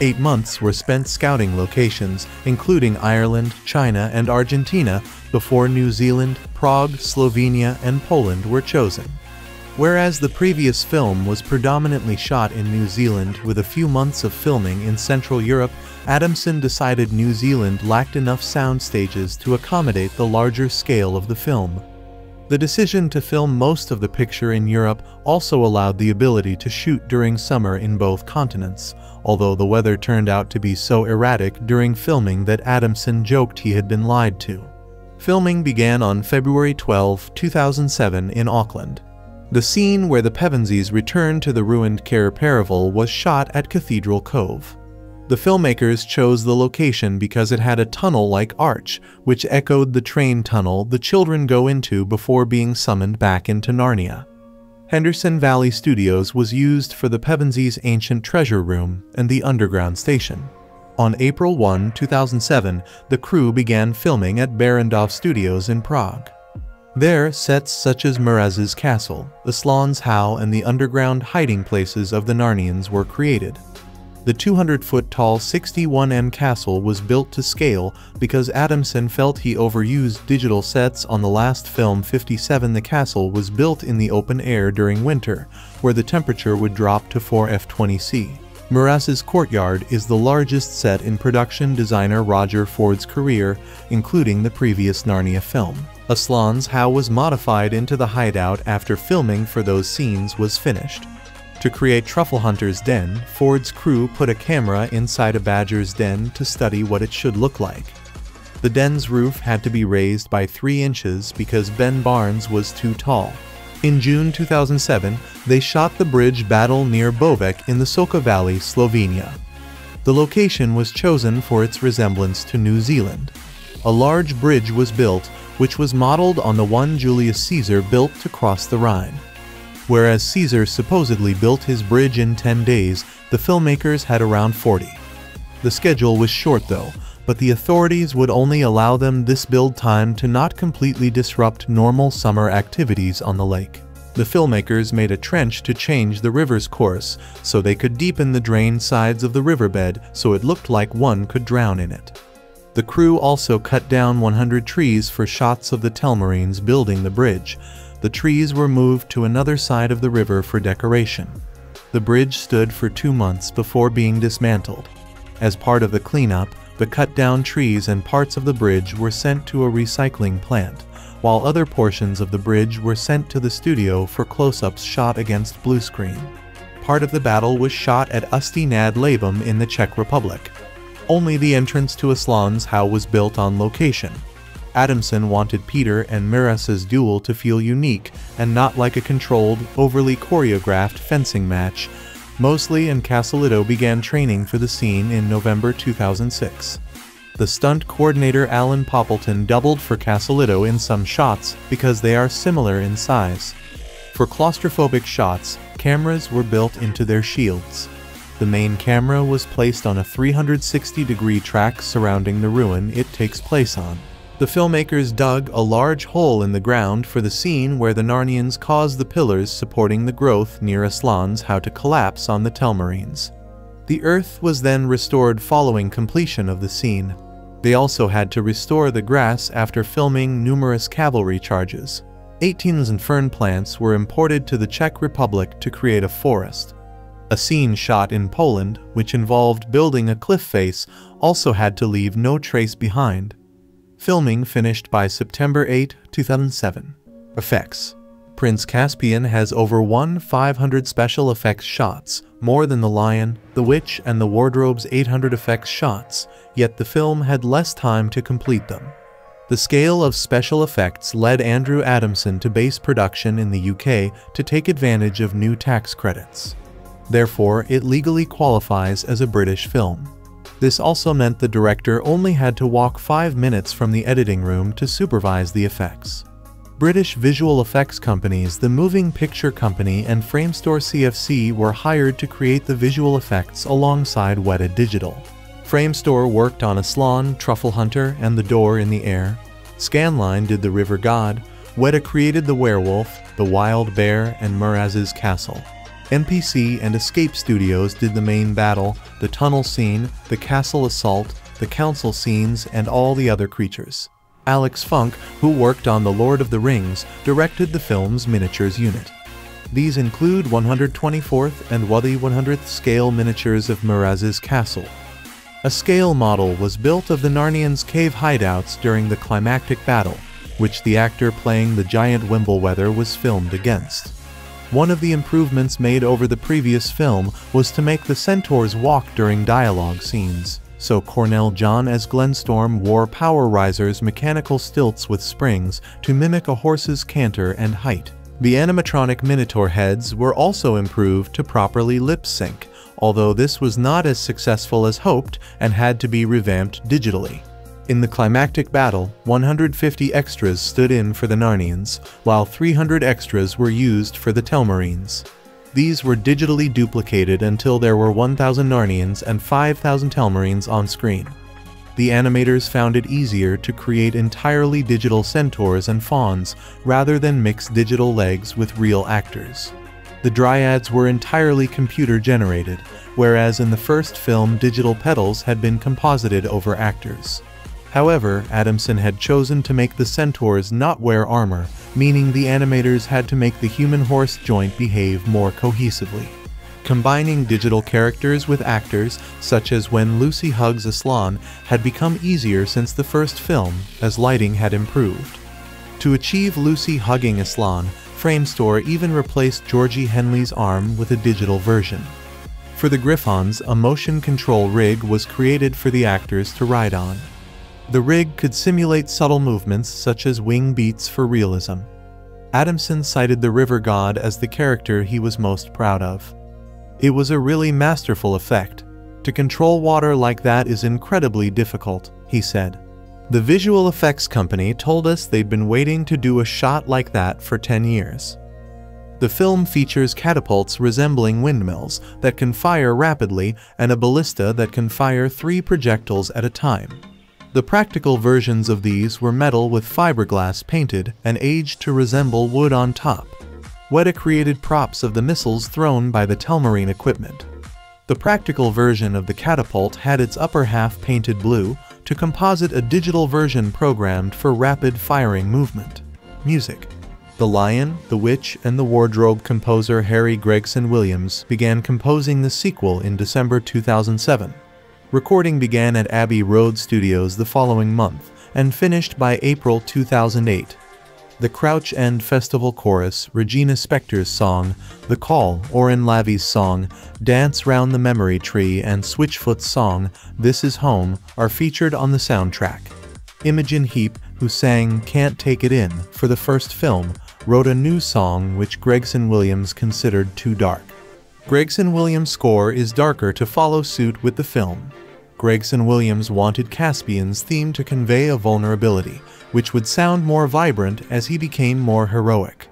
Eight months were spent scouting locations, including Ireland, China, and Argentina, before New Zealand, Prague, Slovenia, and Poland were chosen. Whereas the previous film was predominantly shot in New Zealand with a few months of filming in Central Europe, Adamson decided New Zealand lacked enough sound stages to accommodate the larger scale of the film. The decision to film most of the picture in Europe also allowed the ability to shoot during summer in both continents, although the weather turned out to be so erratic during filming that Adamson joked he had been lied to. Filming began on February 12, 2007 in Auckland. The scene where the Pevensies returned to the ruined Cair Paravel was shot at Cathedral Cove. The filmmakers chose the location because it had a tunnel-like arch, which echoed the train tunnel the children go into before being summoned back into Narnia. Henderson Valley Studios was used for the Pevensies' ancient treasure room and the underground station. On April 1, 2007, the crew began filming at Barrandov Studios in Prague. There, sets such as Miraz's castle, the Aslan's How, and the underground hiding places of the Narnians were created. The 200-foot tall 61M castle was built to scale because Adamson felt he overused digital sets on the last film 57 The castle was built in the open air during winter, where the temperature would drop to 4 F20C. Miraz's courtyard is the largest set in production designer Roger Ford's career, including the previous Narnia film. Aslan's How was modified into the hideout after filming for those scenes was finished. To create Truffle Hunter's den, Ford's crew put a camera inside a badger's den to study what it should look like. The den's roof had to be raised by 3 inches because Ben Barnes was too tall. In June 2007, they shot the bridge battle near Bovec in the Soka Valley, Slovenia. The location was chosen for its resemblance to New Zealand. A large bridge was built, which was modeled on the one Julius Caesar built to cross the Rhine. Whereas Caesar supposedly built his bridge in 10 days, the filmmakers had around 40. The schedule was short though, but the authorities would only allow them this build time to not completely disrupt normal summer activities on the lake. The filmmakers made a trench to change the river's course so they could deepen the drained sides of the riverbed so it looked like one could drown in it. The crew also cut down 100 trees for shots of the Telmarines building the bridge. The trees were moved to another side of the river for decoration. The bridge stood for two months before being dismantled. As part of the cleanup, the cut down trees and parts of the bridge were sent to a recycling plant, while other portions of the bridge were sent to the studio for close-ups shot against blue screen. Part of the battle was shot at Ústí nad Labem in the Czech Republic. Only the entrance to Aslan's How was built on location. Adamson wanted Peter and Miraz's duel to feel unique and not like a controlled, overly choreographed fencing match Moseley and Castellitto began training for the scene in November 2006. The stunt coordinator Alan Poppleton doubled for Castellitto in some shots because they are similar in size. For claustrophobic shots, cameras were built into their shields. The main camera was placed on a 360 degree track surrounding the ruin it takes place on. The filmmakers dug a large hole in the ground for the scene where the Narnians caused the pillars supporting the growth near Aslan's how to collapse on the Telmarines. The earth was then restored following completion of the scene. They also had to restore the grass after filming numerous cavalry charges. 18 and fern plants were imported to the Czech Republic to create a forest. A scene shot in Poland, which involved building a cliff face, also had to leave no trace behind. Filming finished by September 8, 2007. Effects Prince Caspian has over 1,500 special effects shots, more than The Lion, The Witch, and The Wardrobe's 800 effects shots, yet the film had less time to complete them. The scale of special effects led Andrew Adamson to base production in the UK to take advantage of new tax credits. Therefore, it legally qualifies as a British film. This also meant the director only had to walk five minutes from the editing room to supervise the effects. British visual effects companies The Moving Picture Company and Framestore CFC were hired to create the visual effects alongside Weta Digital. Framestore worked on Aslan, Truffle Hunter, and The Door in the Air. Scanline did The River God. Weta created The Werewolf, The Wild Bear, and Miraz's Castle. MPC and Escape Studios did the main battle, the tunnel scene, the castle assault, the council scenes, and all the other creatures. Alex Funke, who worked on The Lord of the Rings, directed the film's miniatures unit. These include 124th and 100th scale miniatures of Miraz's castle. A scale model was built of the Narnians' cave hideouts during the climactic battle. which the actor playing the giant Wimbleweather was filmed against. One of the improvements made over the previous film was to make the centaurs walk during dialogue scenes, so Cornell John as Glenstorm wore Poweriser's mechanical stilts with springs to mimic a horse's canter and height. The animatronic Minotaur heads were also improved to properly lip sync, although this was not as successful as hoped and had to be revamped digitally. In the climactic battle, 150 extras stood in for the Narnians, while 300 extras were used for the Telmarines. These were digitally duplicated until there were 1,000 Narnians and 5,000 Telmarines on screen. The animators found it easier to create entirely digital centaurs and fauns rather than mix digital legs with real actors. The dryads were entirely computer generated, whereas in the first film digital pedals had been composited over actors. However, Adamson had chosen to make the centaurs not wear armor, meaning the animators had to make the human horse joint behave more cohesively. Combining digital characters with actors, such as when Lucy hugs Aslan, had become easier since the first film, as lighting had improved. To achieve Lucy hugging Aslan, Framestore even replaced Georgie Henley's arm with a digital version. For the Griffons, a motion control rig was created for the actors to ride on. The rig could simulate subtle movements such as wing beats for realism. Adamson cited the river god as the character he was most proud of. It was a really masterful effect. To control water like that is incredibly difficult, he said. The visual effects company told us they'd been waiting to do a shot like that for 10 years. The film features catapults resembling windmills that can fire rapidly and a ballista that can fire three projectiles at a time. The practical versions of these were metal with fiberglass painted and aged to resemble wood on top. Weta created props of the missiles thrown by the Telmarine equipment. The practical version of the catapult had its upper half painted blue to composite a digital version programmed for rapid firing movement. Music The Lion, the Witch, and the Wardrobe composer Harry Gregson Williams began composing the sequel in December 2007. Recording began at Abbey Road Studios the following month and finished by April 2008. The Crouch End Festival Chorus, Regina Spektor's song, The Call, Oren Lavie's song, Dance Round the Memory Tree, and Switchfoot's song, This Is Home, are featured on the soundtrack. Imogen Heap, who sang Can't Take It In for the first film, wrote a new song which Gregson Williams considered too dark. Gregson Williams' score is darker to follow suit with the film. Gregson Williams wanted Caspian's theme to convey a vulnerability, which would sound more vibrant as he became more heroic.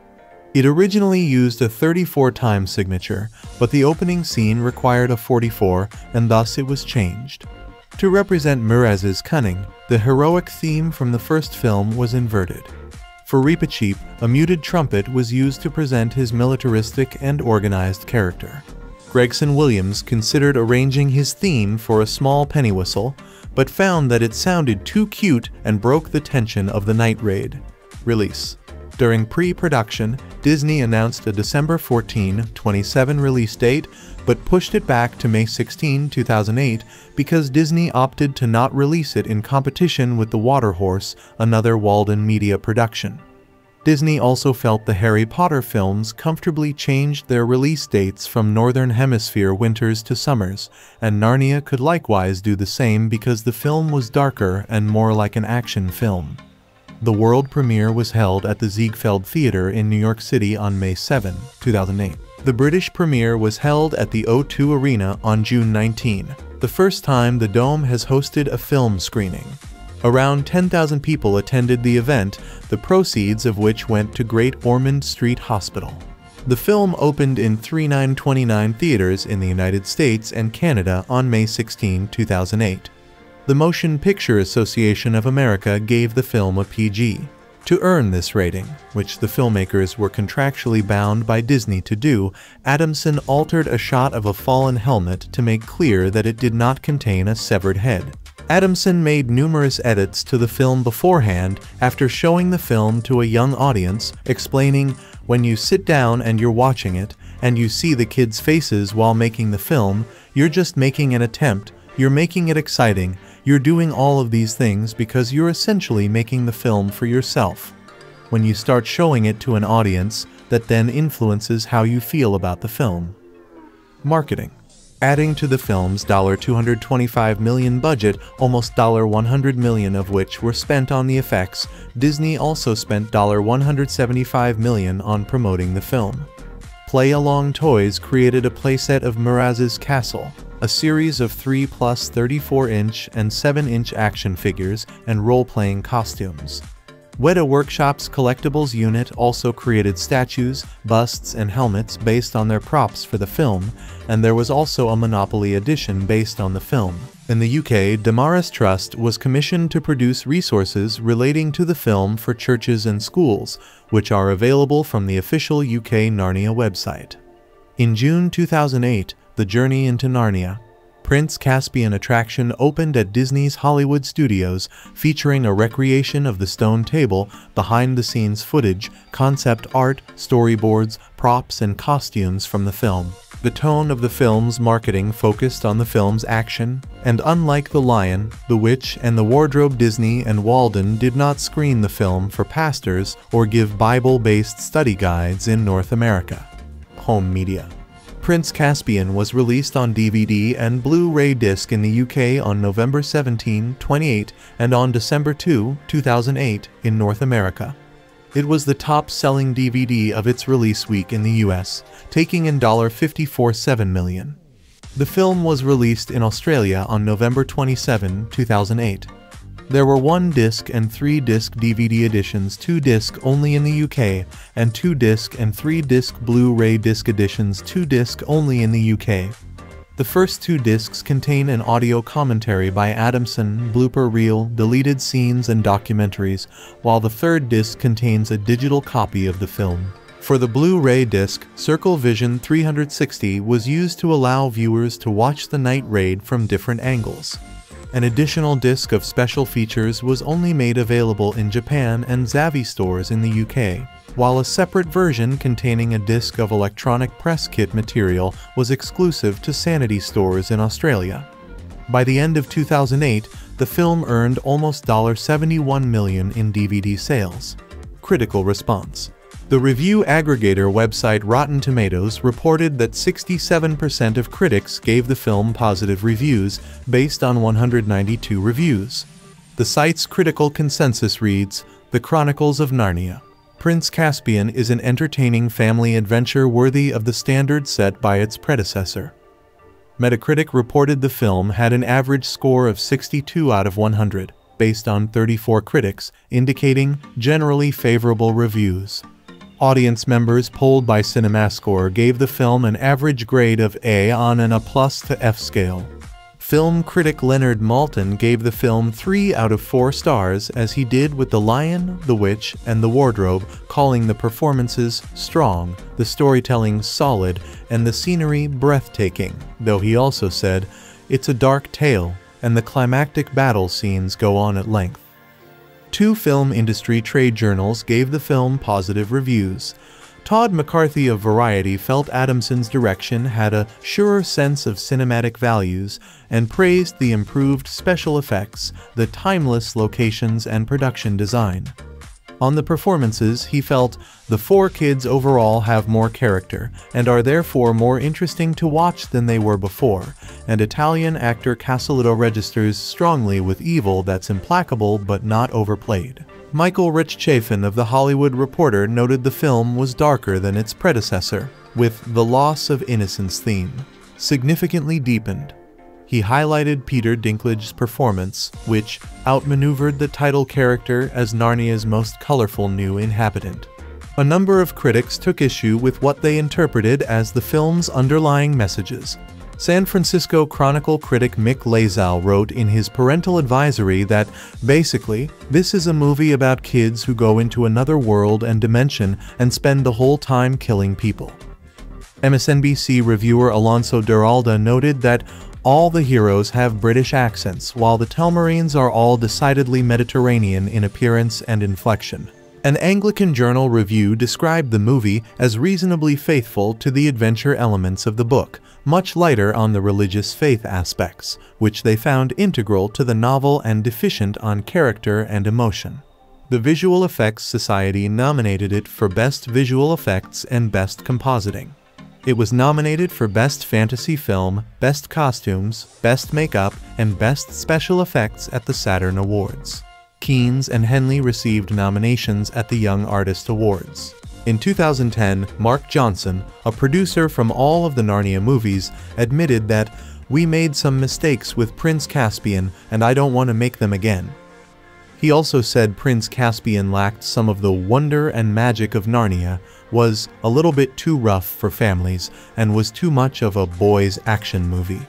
It originally used a 34 time signature, but the opening scene required a 44 and thus it was changed. To represent Miraz's cunning, the heroic theme from the first film was inverted. For Reepicheep, a muted trumpet was used to present his militaristic and organized character. Gregson Williams considered arranging his theme for a small penny whistle, but found that it sounded too cute and broke the tension of the night raid. Release During pre-production, Disney announced a December 14, 27 release date, but pushed it back to May 16, 2008 because Disney opted to not release it in competition with The Water Horse, another Walden Media production. Disney also felt the Harry Potter films comfortably changed their release dates from Northern Hemisphere winters to summers, and Narnia could likewise do the same because the film was darker and more like an action film. The world premiere was held at the Ziegfeld Theatre in New York City on May 7, 2008. The British premiere was held at the O2 Arena on June 19, the first time the Dome has hosted a film screening. Around 10,000 people attended the event, the proceeds of which went to Great Ormond Street Hospital. The film opened in 3929 theaters in the United States and Canada on May 16, 2008. The Motion Picture Association of America gave the film a PG. To earn this rating, which the filmmakers were contractually bound by Disney to do, Adamson altered a shot of a fallen helmet to make clear that it did not contain a severed head. Adamson made numerous edits to the film beforehand after showing the film to a young audience, explaining, when you sit down and you're watching it, and you see the kids' faces while making the film, you're just making an attempt, you're making it exciting, you're doing all of these things because you're essentially making the film for yourself. when you start showing it to an audience that then influences how you feel about the film. Marketing adding to the film's 225 million budget, almost 100 million of which were spent on the effects, Disney also spent 175 million on promoting the film. Play Along Toys created a playset of Miraz's Castle, a series of 3 plus 34-inch and 7-inch action figures and role-playing costumes. Weta Workshop's collectibles unit also created statues, busts, and helmets based on their props for the film, and there was also a Monopoly edition based on the film. In the UK, Damaris Trust was commissioned to produce resources relating to the film for churches and schools, which are available from the official UK Narnia website. In June 2008, The Journey into Narnia, Prince Caspian attraction opened at Disney's Hollywood Studios, featuring a recreation of the stone table, behind-the-scenes footage, concept art, storyboards, props, and costumes from the film. The tone of the film's marketing focused on the film's action, and unlike The Lion, The Witch, and The Wardrobe Disney and Walden did not screen the film for pastors or give Bible-based study guides in North America. Home Media Prince Caspian was released on DVD and Blu-ray disc in the UK on November 17, 28 and on December 2, 2008 in North America. It was the top-selling DVD of its release week in the US, taking in $54.7 million. The film was released in Australia on November 27, 2008. There were one disc and three disc DVD editions, two disc only in the UK, and two disc and three disc Blu-ray disc editions, two disc only in the UK. The first two discs contain an audio commentary by Adamson, blooper reel, deleted scenes, and documentaries, while the third disc contains a digital copy of the film. For the Blu-ray disc, Circle Vision 360 was used to allow viewers to watch the night raid from different angles. An additional disc of special features was only made available in Japan and Zavvi stores in the UK, while a separate version containing a disc of electronic press kit material was exclusive to Sanity stores in Australia. By the end of 2008, the film earned almost $71 million in DVD sales. Critical response the review aggregator website Rotten Tomatoes reported that 67% of critics gave the film positive reviews based on 192 reviews. The site's critical consensus reads, The Chronicles of Narnia. Prince Caspian is an entertaining family adventure worthy of the standard set by its predecessor. Metacritic reported the film had an average score of 62 out of 100, based on 34 critics, indicating generally favorable reviews. Audience members polled by CinemaScore gave the film an average grade of A on an A plus to F scale. Film critic Leonard Maltin gave the film 3 out of 4 stars as he did with The Lion, The Witch, and The Wardrobe, calling the performances strong, the storytelling solid, and the scenery breathtaking, though he also said, it's a dark tale, and the climactic battle scenes go on at length. Two film industry trade journals gave the film positive reviews. Todd McCarthy of Variety felt Adamson's direction had a surer sense of cinematic values and praised the improved special effects, the timeless locations and production design. On the performances, he felt the four kids overall have more character and are therefore more interesting to watch than they were before, and Italian actor Castellitto registers strongly with evil that's implacable but not overplayed. Michael Rechtshaffen of The Hollywood Reporter noted the film was darker than its predecessor, with the loss of innocence theme, significantly deepened, he highlighted Peter Dinklage's performance, which outmaneuvered the title character as Narnia's most colorful new inhabitant. A number of critics took issue with what they interpreted as the film's underlying messages. San Francisco Chronicle critic Mick LaSalle wrote in his parental advisory that, basically, this is a movie about kids who go into another world and dimension and spend the whole time killing people. MSNBC reviewer Alonso Duralde noted that all the heroes have British accents, while the Telmarines are all decidedly Mediterranean in appearance and inflection. An Anglican Journal review described the movie as reasonably faithful to the adventure elements of the book, much lighter on the religious faith aspects, which they found integral to the novel and deficient on character and emotion. The Visual Effects Society nominated it for Best Visual Effects and Best Compositing. It was nominated for Best Fantasy Film, Best Costumes, Best Makeup, and Best Special Effects at the Saturn Awards. Keynes and Henley received nominations at the Young Artist Awards. In 2010, Mark Johnson, a producer from all of the Narnia movies, admitted that we made some mistakes with Prince Caspian and I don't want to make them again. He also said Prince Caspian lacked some of the wonder and magic of Narnia, was a little bit too rough for families, and was too much of a boys' action movie.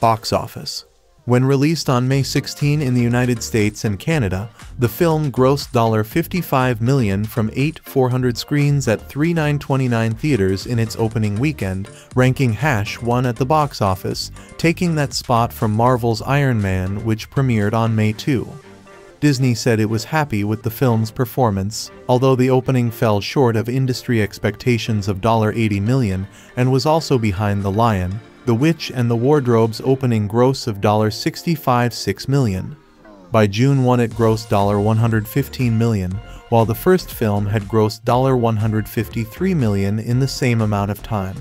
Box Office When released on May 16 in the United States and Canada, the film grossed 55 million from eight 400 screens at 3,929 theaters in its opening weekend, ranking Hash 1 at the box office, taking that spot from Marvel's Iron Man, which premiered on May 2. Disney said it was happy with the film's performance, although the opening fell short of industry expectations of $80 million and was also behind The Lion, The Witch and the Wardrobe's opening gross of $65.6 million. By June 1 it grossed 115 million, while the first film had grossed 153 million in the same amount of time.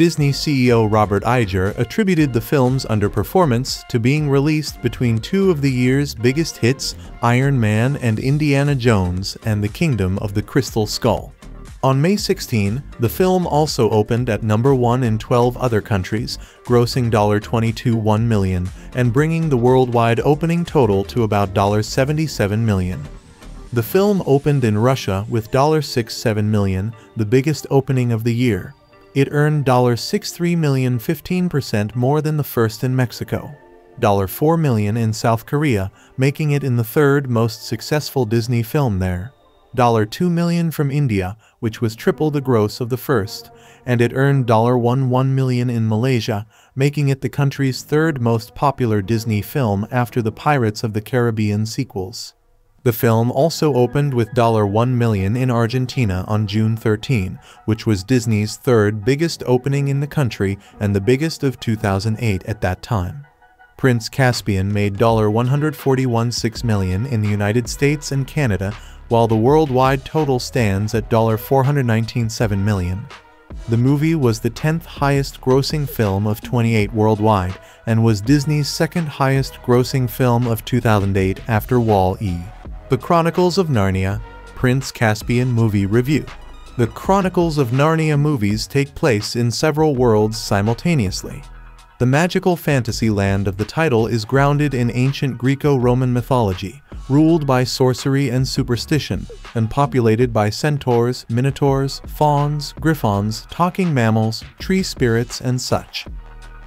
Disney CEO Robert Iger attributed the film's underperformance to being released between two of the year's biggest hits, Iron Man and Indiana Jones and the Kingdom of the Crystal Skull. On May 16, the film also opened at number 1 in 12 other countries, grossing $22.1 million and bringing the worldwide opening total to about 77 million. The film opened in Russia with 67 million, the biggest opening of the year. It earned $63 million 15% more than the first in Mexico. $4 million in South Korea, making it in the third most successful Disney film there. $2 million from India, which was triple the gross of the first, and it earned 1 million in Malaysia, making it the country's third most popular Disney film after the Pirates of the Caribbean sequels. The film also opened with $1 million in Argentina on June 13, which was Disney's third biggest opening in the country and the biggest of 2008 at that time. Prince Caspian made $141.6 million in the United States and Canada, while the worldwide total stands at $419.7 million. The movie was the 10th highest grossing film of 28 worldwide and was Disney's second highest grossing film of 2008 after Wall-E. The Chronicles of Narnia, Prince Caspian Movie Review. The Chronicles of Narnia movies take place in several worlds simultaneously. The magical fantasy land of the title is grounded in ancient Greco-Roman mythology, ruled by sorcery and superstition, and populated by centaurs, minotaurs, fauns, griffons, talking mammals, tree spirits, and such.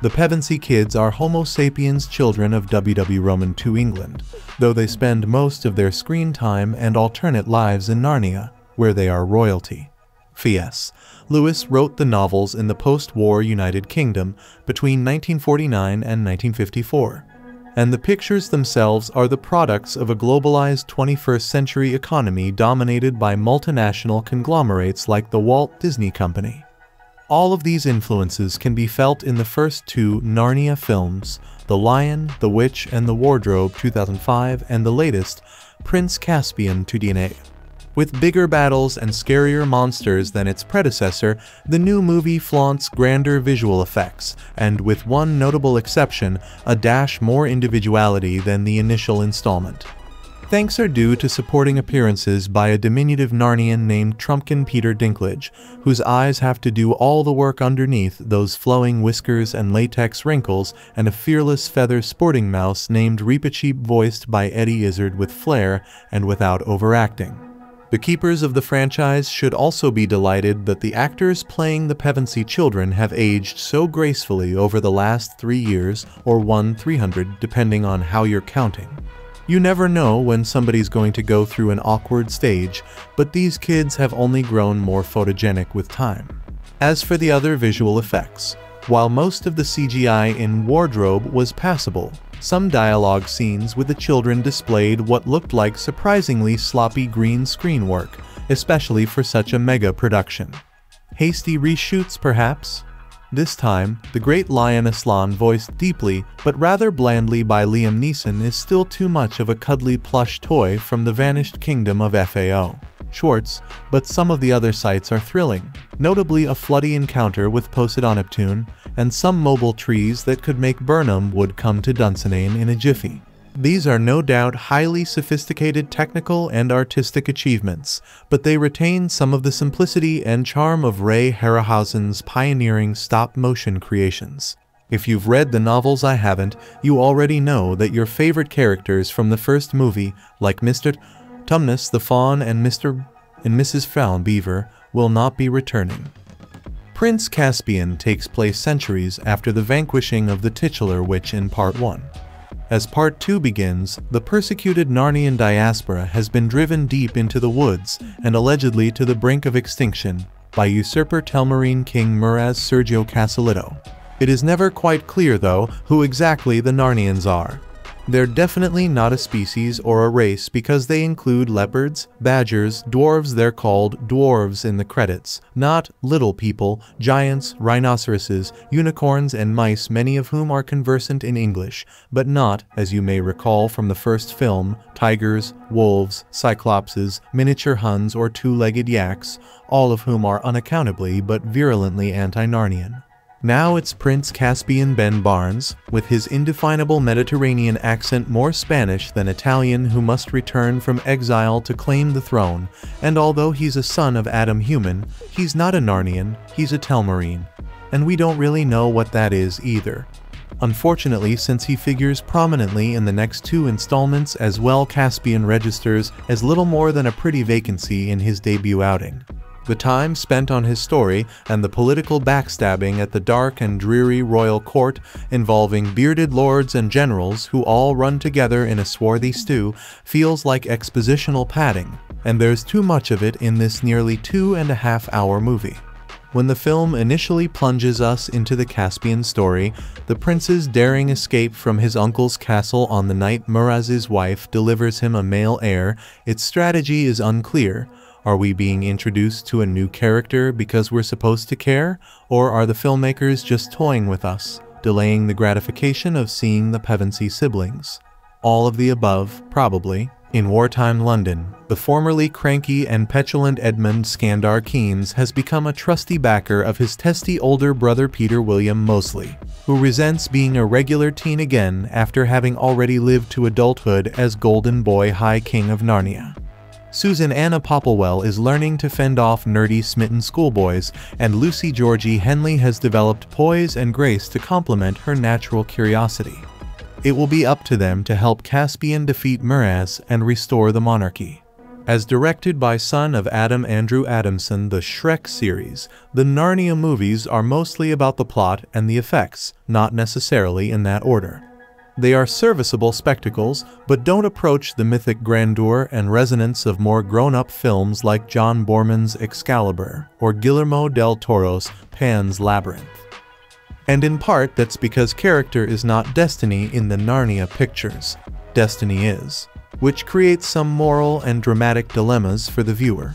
The Pevensie kids are Homo sapiens children of WW Roman 2 England, though they spend most of their screen time and alternate lives in Narnia, where they are royalty. C.S. Lewis wrote the novels in the post-war United Kingdom between 1949 and 1954, and the pictures themselves are the products of a globalized 21st century economy dominated by multinational conglomerates like the Walt Disney Company. All of these influences can be felt in the first two Narnia films, The Lion, The Witch, and the Wardrobe 2005 and the latest, Prince Caspian 2DNA. With bigger battles and scarier monsters than its predecessor, the new movie flaunts grander visual effects, and with one notable exception, a dash more individuality than the initial installment. Thanks are due to supporting appearances by a diminutive Narnian named Trumpkin Peter Dinklage, whose eyes have to do all the work underneath those flowing whiskers and latex wrinkles, and a fearless feather sporting mouse named Reepicheep voiced by Eddie Izzard with flair and without overacting. The keepers of the franchise should also be delighted that the actors playing the Pevensie children have aged so gracefully over the last three years, or one 300 depending on how you're counting. You never know when somebody's going to go through an awkward stage, but these kids have only grown more photogenic with time. As for the other visual effects, while most of the CGI in Wardrobe was passable, some dialogue scenes with the children displayed what looked like surprisingly sloppy green screen work, especially for such a mega production. Hasty reshoots, perhaps? This time, the great lion Aslan voiced deeply but rather blandly by Liam Neeson is still too much of a cuddly plush toy from the vanished kingdom of FAO. Schwarz, but some of the other sights are thrilling, notably a floody encounter with Poseidonoptune and some mobile trees that could make Birnam Wood come to Dunsinane in a jiffy. These are no doubt highly sophisticated technical and artistic achievements, but they retain some of the simplicity and charm of Ray Harryhausen's pioneering stop-motion creations. If you've read the novels I haven't, you already know that your favorite characters from the first movie, like Mr. Tumnus the Faun and Mr. and Mrs. Frown Beaver, will not be returning. Prince Caspian takes place centuries after the vanquishing of the titular witch in Part 1. As Part 2 begins, the persecuted Narnian diaspora has been driven deep into the woods and allegedly to the brink of extinction by usurper Telmarine King Miraz Sergio Castellitto. It is never quite clear, though, who exactly the Narnians are. They're definitely not a species or a race because they include leopards, badgers, dwarves they're called dwarves in the credits, not little people, giants, rhinoceroses, unicorns and mice many of whom are conversant in English, but not, as you may recall from the first film, tigers, wolves, cyclopses, miniature Huns or two-legged yaks, all of whom are unaccountably but virulently anti-Narnian. Now it's Prince Caspian Ben Barnes, with his indefinable Mediterranean accent more Spanish than Italian who must return from exile to claim the throne, and although he's a son of Adam Human, he's not a Narnian, he's a Telmarine. And we don't really know what that is either. Unfortunately, since he figures prominently in the next two installments as well Caspian registers as little more than a pretty vacancy in his debut outing. The time spent on his story and the political backstabbing at the dark and dreary royal court involving bearded lords and generals who all run together in a swarthy stew feels like expositional padding, and there's too much of it in this nearly two and a half hour movie. When the film initially plunges us into the Caspian story, the prince's daring escape from his uncle's castle on the night Miraz's wife delivers him a male heir, its strategy is unclear, are we being introduced to a new character because we're supposed to care, or are the filmmakers just toying with us, delaying the gratification of seeing the Pevensie siblings? All of the above, probably. In wartime London, the formerly cranky and petulant Edmund Skandar Keynes has become a trusty backer of his testy older brother Peter William Moseley, who resents being a regular teen again after having already lived to adulthood as Golden Boy High King of Narnia. Susan Anna Popplewell is learning to fend off nerdy smitten schoolboys, and Lucy Georgie Henley has developed poise and grace to complement her natural curiosity. It will be up to them to help Caspian defeat Miraz and restore the monarchy. As directed by son of Adam Andrew Adamson, the Shrek series, the Narnia movies are mostly about the plot and the effects, not necessarily in that order. They are serviceable spectacles, but don't approach the mythic grandeur and resonance of more grown-up films like John Boorman's Excalibur or Guillermo del Toro's Pan's Labyrinth. And in part that's because character is not destiny in the Narnia pictures. Destiny is, which creates some moral and dramatic dilemmas for the viewer.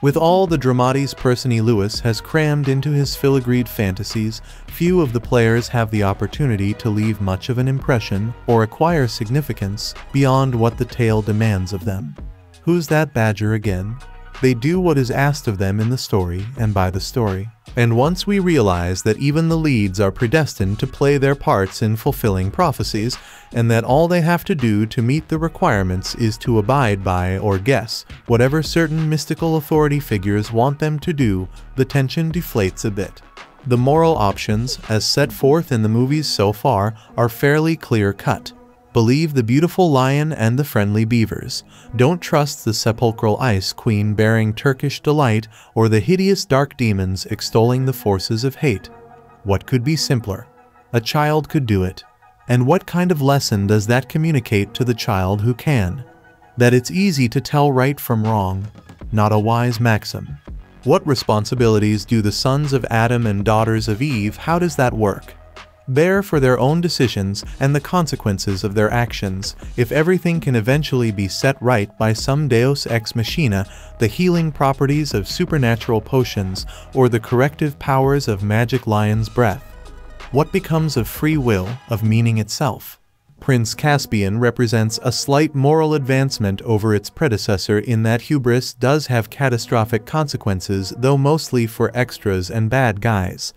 With all the dramatis personae Lewis has crammed into his filigreed fantasies, few of the players have the opportunity to leave much of an impression or acquire significance beyond what the tale demands of them. Who's that badger again? They do what is asked of them in the story and by the story. And once we realize that even the leads are predestined to play their parts in fulfilling prophecies, and that all they have to do to meet the requirements is to abide by or guess whatever certain mystical authority figures want them to do, the tension deflates a bit. The moral options, as set forth in the movies so far, are fairly clear-cut. Believe the beautiful lion and the friendly beavers. Don't trust the sepulchral ice queen bearing Turkish delight or the hideous dark demons extolling the forces of hate. What could be simpler? A child could do it. And what kind of lesson does that communicate to the child who can? That it's easy to tell right from wrong, not a wise maxim. What responsibilities do the sons of Adam and daughters of Eve, how does that work? Bear for their own decisions and the consequences of their actions. If everything can eventually be set right by some deus ex machina, the healing properties of supernatural potions, or the corrective powers of magic lion's breath, what becomes of free will, of meaning itself? Prince Caspian represents a slight moral advancement over its predecessor in that hubris does have catastrophic consequences though mostly for extras and bad guys.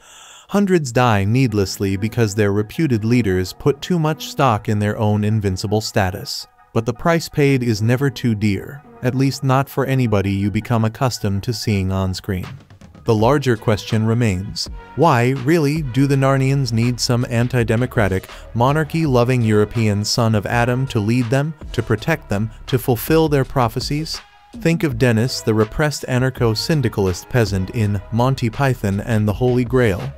Hundreds die needlessly because their reputed leaders put too much stock in their own invincible status. But the price paid is never too dear, at least not for anybody you become accustomed to seeing on screen. The larger question remains, why, really, do the Narnians need some anti-democratic, monarchy-loving European son of Adam to lead them, to protect them, to fulfill their prophecies? Think of Dennis, the repressed anarcho-syndicalist peasant in Monty Python and the Holy Grail,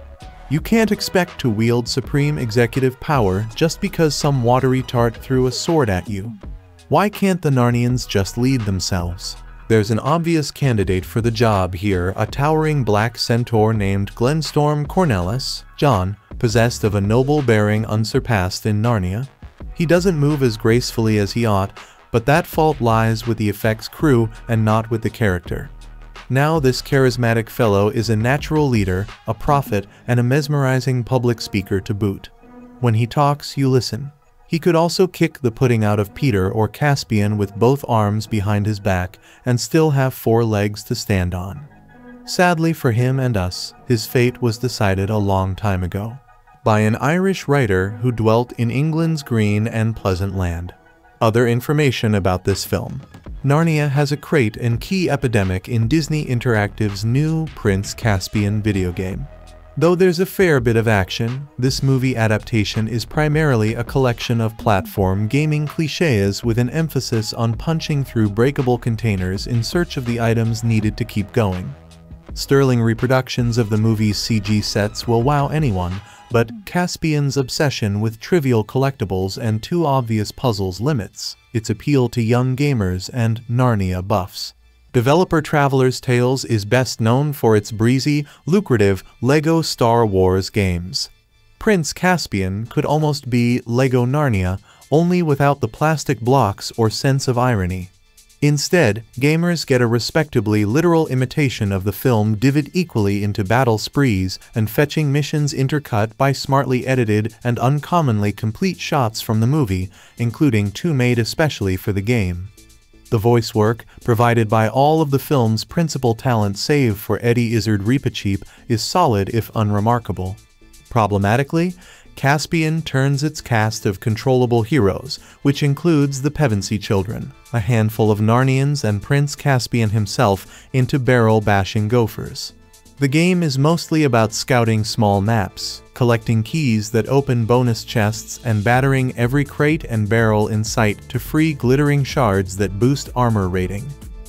you can't expect to wield supreme executive power just because some watery tart threw a sword at you. Why can't the Narnians just lead themselves? There's an obvious candidate for the job here, a towering black centaur named Glenstorm Cornelis, John, possessed of a noble bearing unsurpassed in Narnia. He doesn't move as gracefully as he ought, but that fault lies with the effects crew and not with the character. Now this charismatic fellow is a natural leader, a prophet, and a mesmerizing public speaker to boot. When he talks, you listen. He could also kick the pudding out of Peter or Caspian with both arms behind his back and still have four legs to stand on. Sadly for him and us, his fate was decided a long time ago by an Irish writer who dwelt in England's green and pleasant land. Other information about this film. Narnia has a crate and key epidemic in Disney Interactive's new Prince Caspian video game. Though there's a fair bit of action, this movie adaptation is primarily a collection of platform gaming cliches with an emphasis on punching through breakable containers in search of the items needed to keep going. Sterling reproductions of the movie's CG sets will wow anyone, but Caspian's obsession with trivial collectibles and too obvious puzzles limits its appeal to young gamers and Narnia buffs. Developer Traveller's Tales is best known for its breezy, lucrative LEGO Star Wars games. Prince Caspian could almost be LEGO Narnia, only without the plastic blocks or sense of irony. Instead, gamers get a respectably literal imitation of the film divvied equally into battle sprees and fetching missions intercut by smartly edited and uncommonly complete shots from the movie, including two made especially for the game. The voice work, provided by all of the film's principal talent save for Eddie Izzard Reepicheep, is solid if unremarkable. Problematically, Caspian turns its cast of controllable heroes, which includes the Pevensie children, a handful of Narnians and Prince Caspian himself, into barrel-bashing gophers. The game is mostly about scouting small maps, collecting keys that open bonus chests and battering every crate and barrel in sight to free glittering shards that boost armor rating.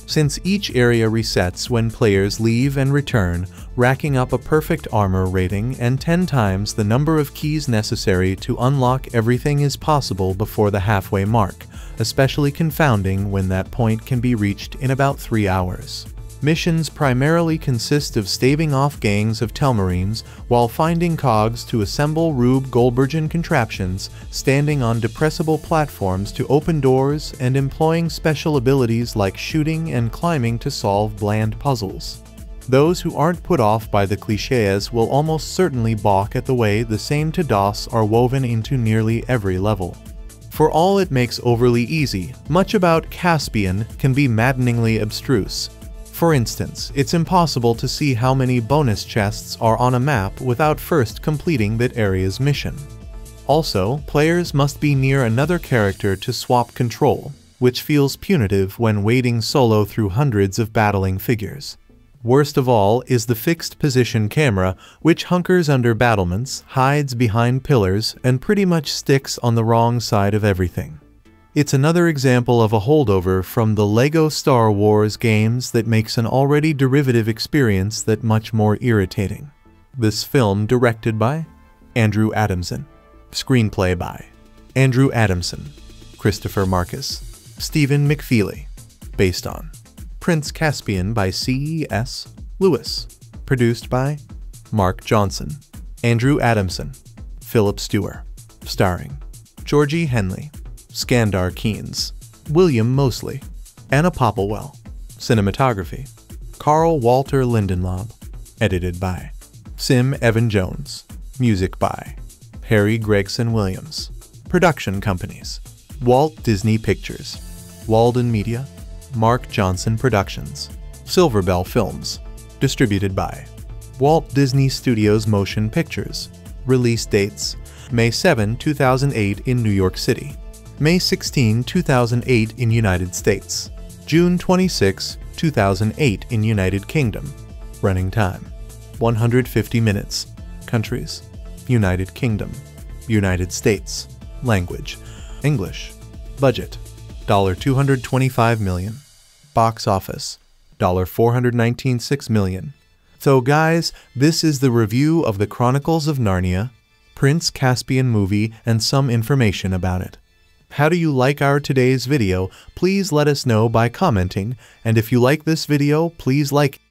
Since each area resets when players leave and return, racking up a perfect armor rating and 10 times the number of keys necessary to unlock everything is possible before the halfway mark, especially confounding when that point can be reached in about 3 hours. Missions primarily consist of staving off gangs of Telmarines while finding cogs to assemble Rube Goldbergian contraptions, standing on depressible platforms to open doors, and employing special abilities like shooting and climbing to solve bland puzzles. Those who aren't put off by the cliches will almost certainly balk at the way the same to DOS are woven into nearly every level. For all it makes overly easy, much about Caspian can be maddeningly abstruse. For instance, it's impossible to see how many bonus chests are on a map without first completing that area's mission. Also, players must be near another character to swap control, which feels punitive when wading solo through hundreds of battling figures. Worst of all is the fixed position camera, which hunkers under battlements, hides behind pillars, and pretty much sticks on the wrong side of everything. It's another example of a holdover from the LEGO Star Wars games that makes an already derivative experience that much more irritating. This film directed by Andrew Adamson. Screenplay by Andrew Adamson, Christopher Marcus, Stephen McFeely. Based on Prince Caspian by C.E.S. Lewis. Produced by Mark Johnson, Andrew Adamson, Philip Stewart. Starring Georgie Henley, Skandar Keynes, William Moseley, Anna Popplewell. Cinematography Karl Walter Lindenlaub. Edited by Sim Evan Jones. Music by Harry Gregson Williams. Production companies Walt Disney Pictures, Walden Media, Mark Johnson Productions, Silverbell Films. Distributed by Walt Disney Studios Motion Pictures. Release dates May 7, 2008 in New York City, May 16, 2008 in United States, June 26, 2008 in United Kingdom. Running time 150 minutes. Countries United Kingdom, United States. Language English. Budget 225 million. Box office $419.6 million. So guys, this is the review of the Chronicles of Narnia, Prince Caspian movie and some information about it. How do you like our today's video? Please let us know by commenting, and if you like this video, please like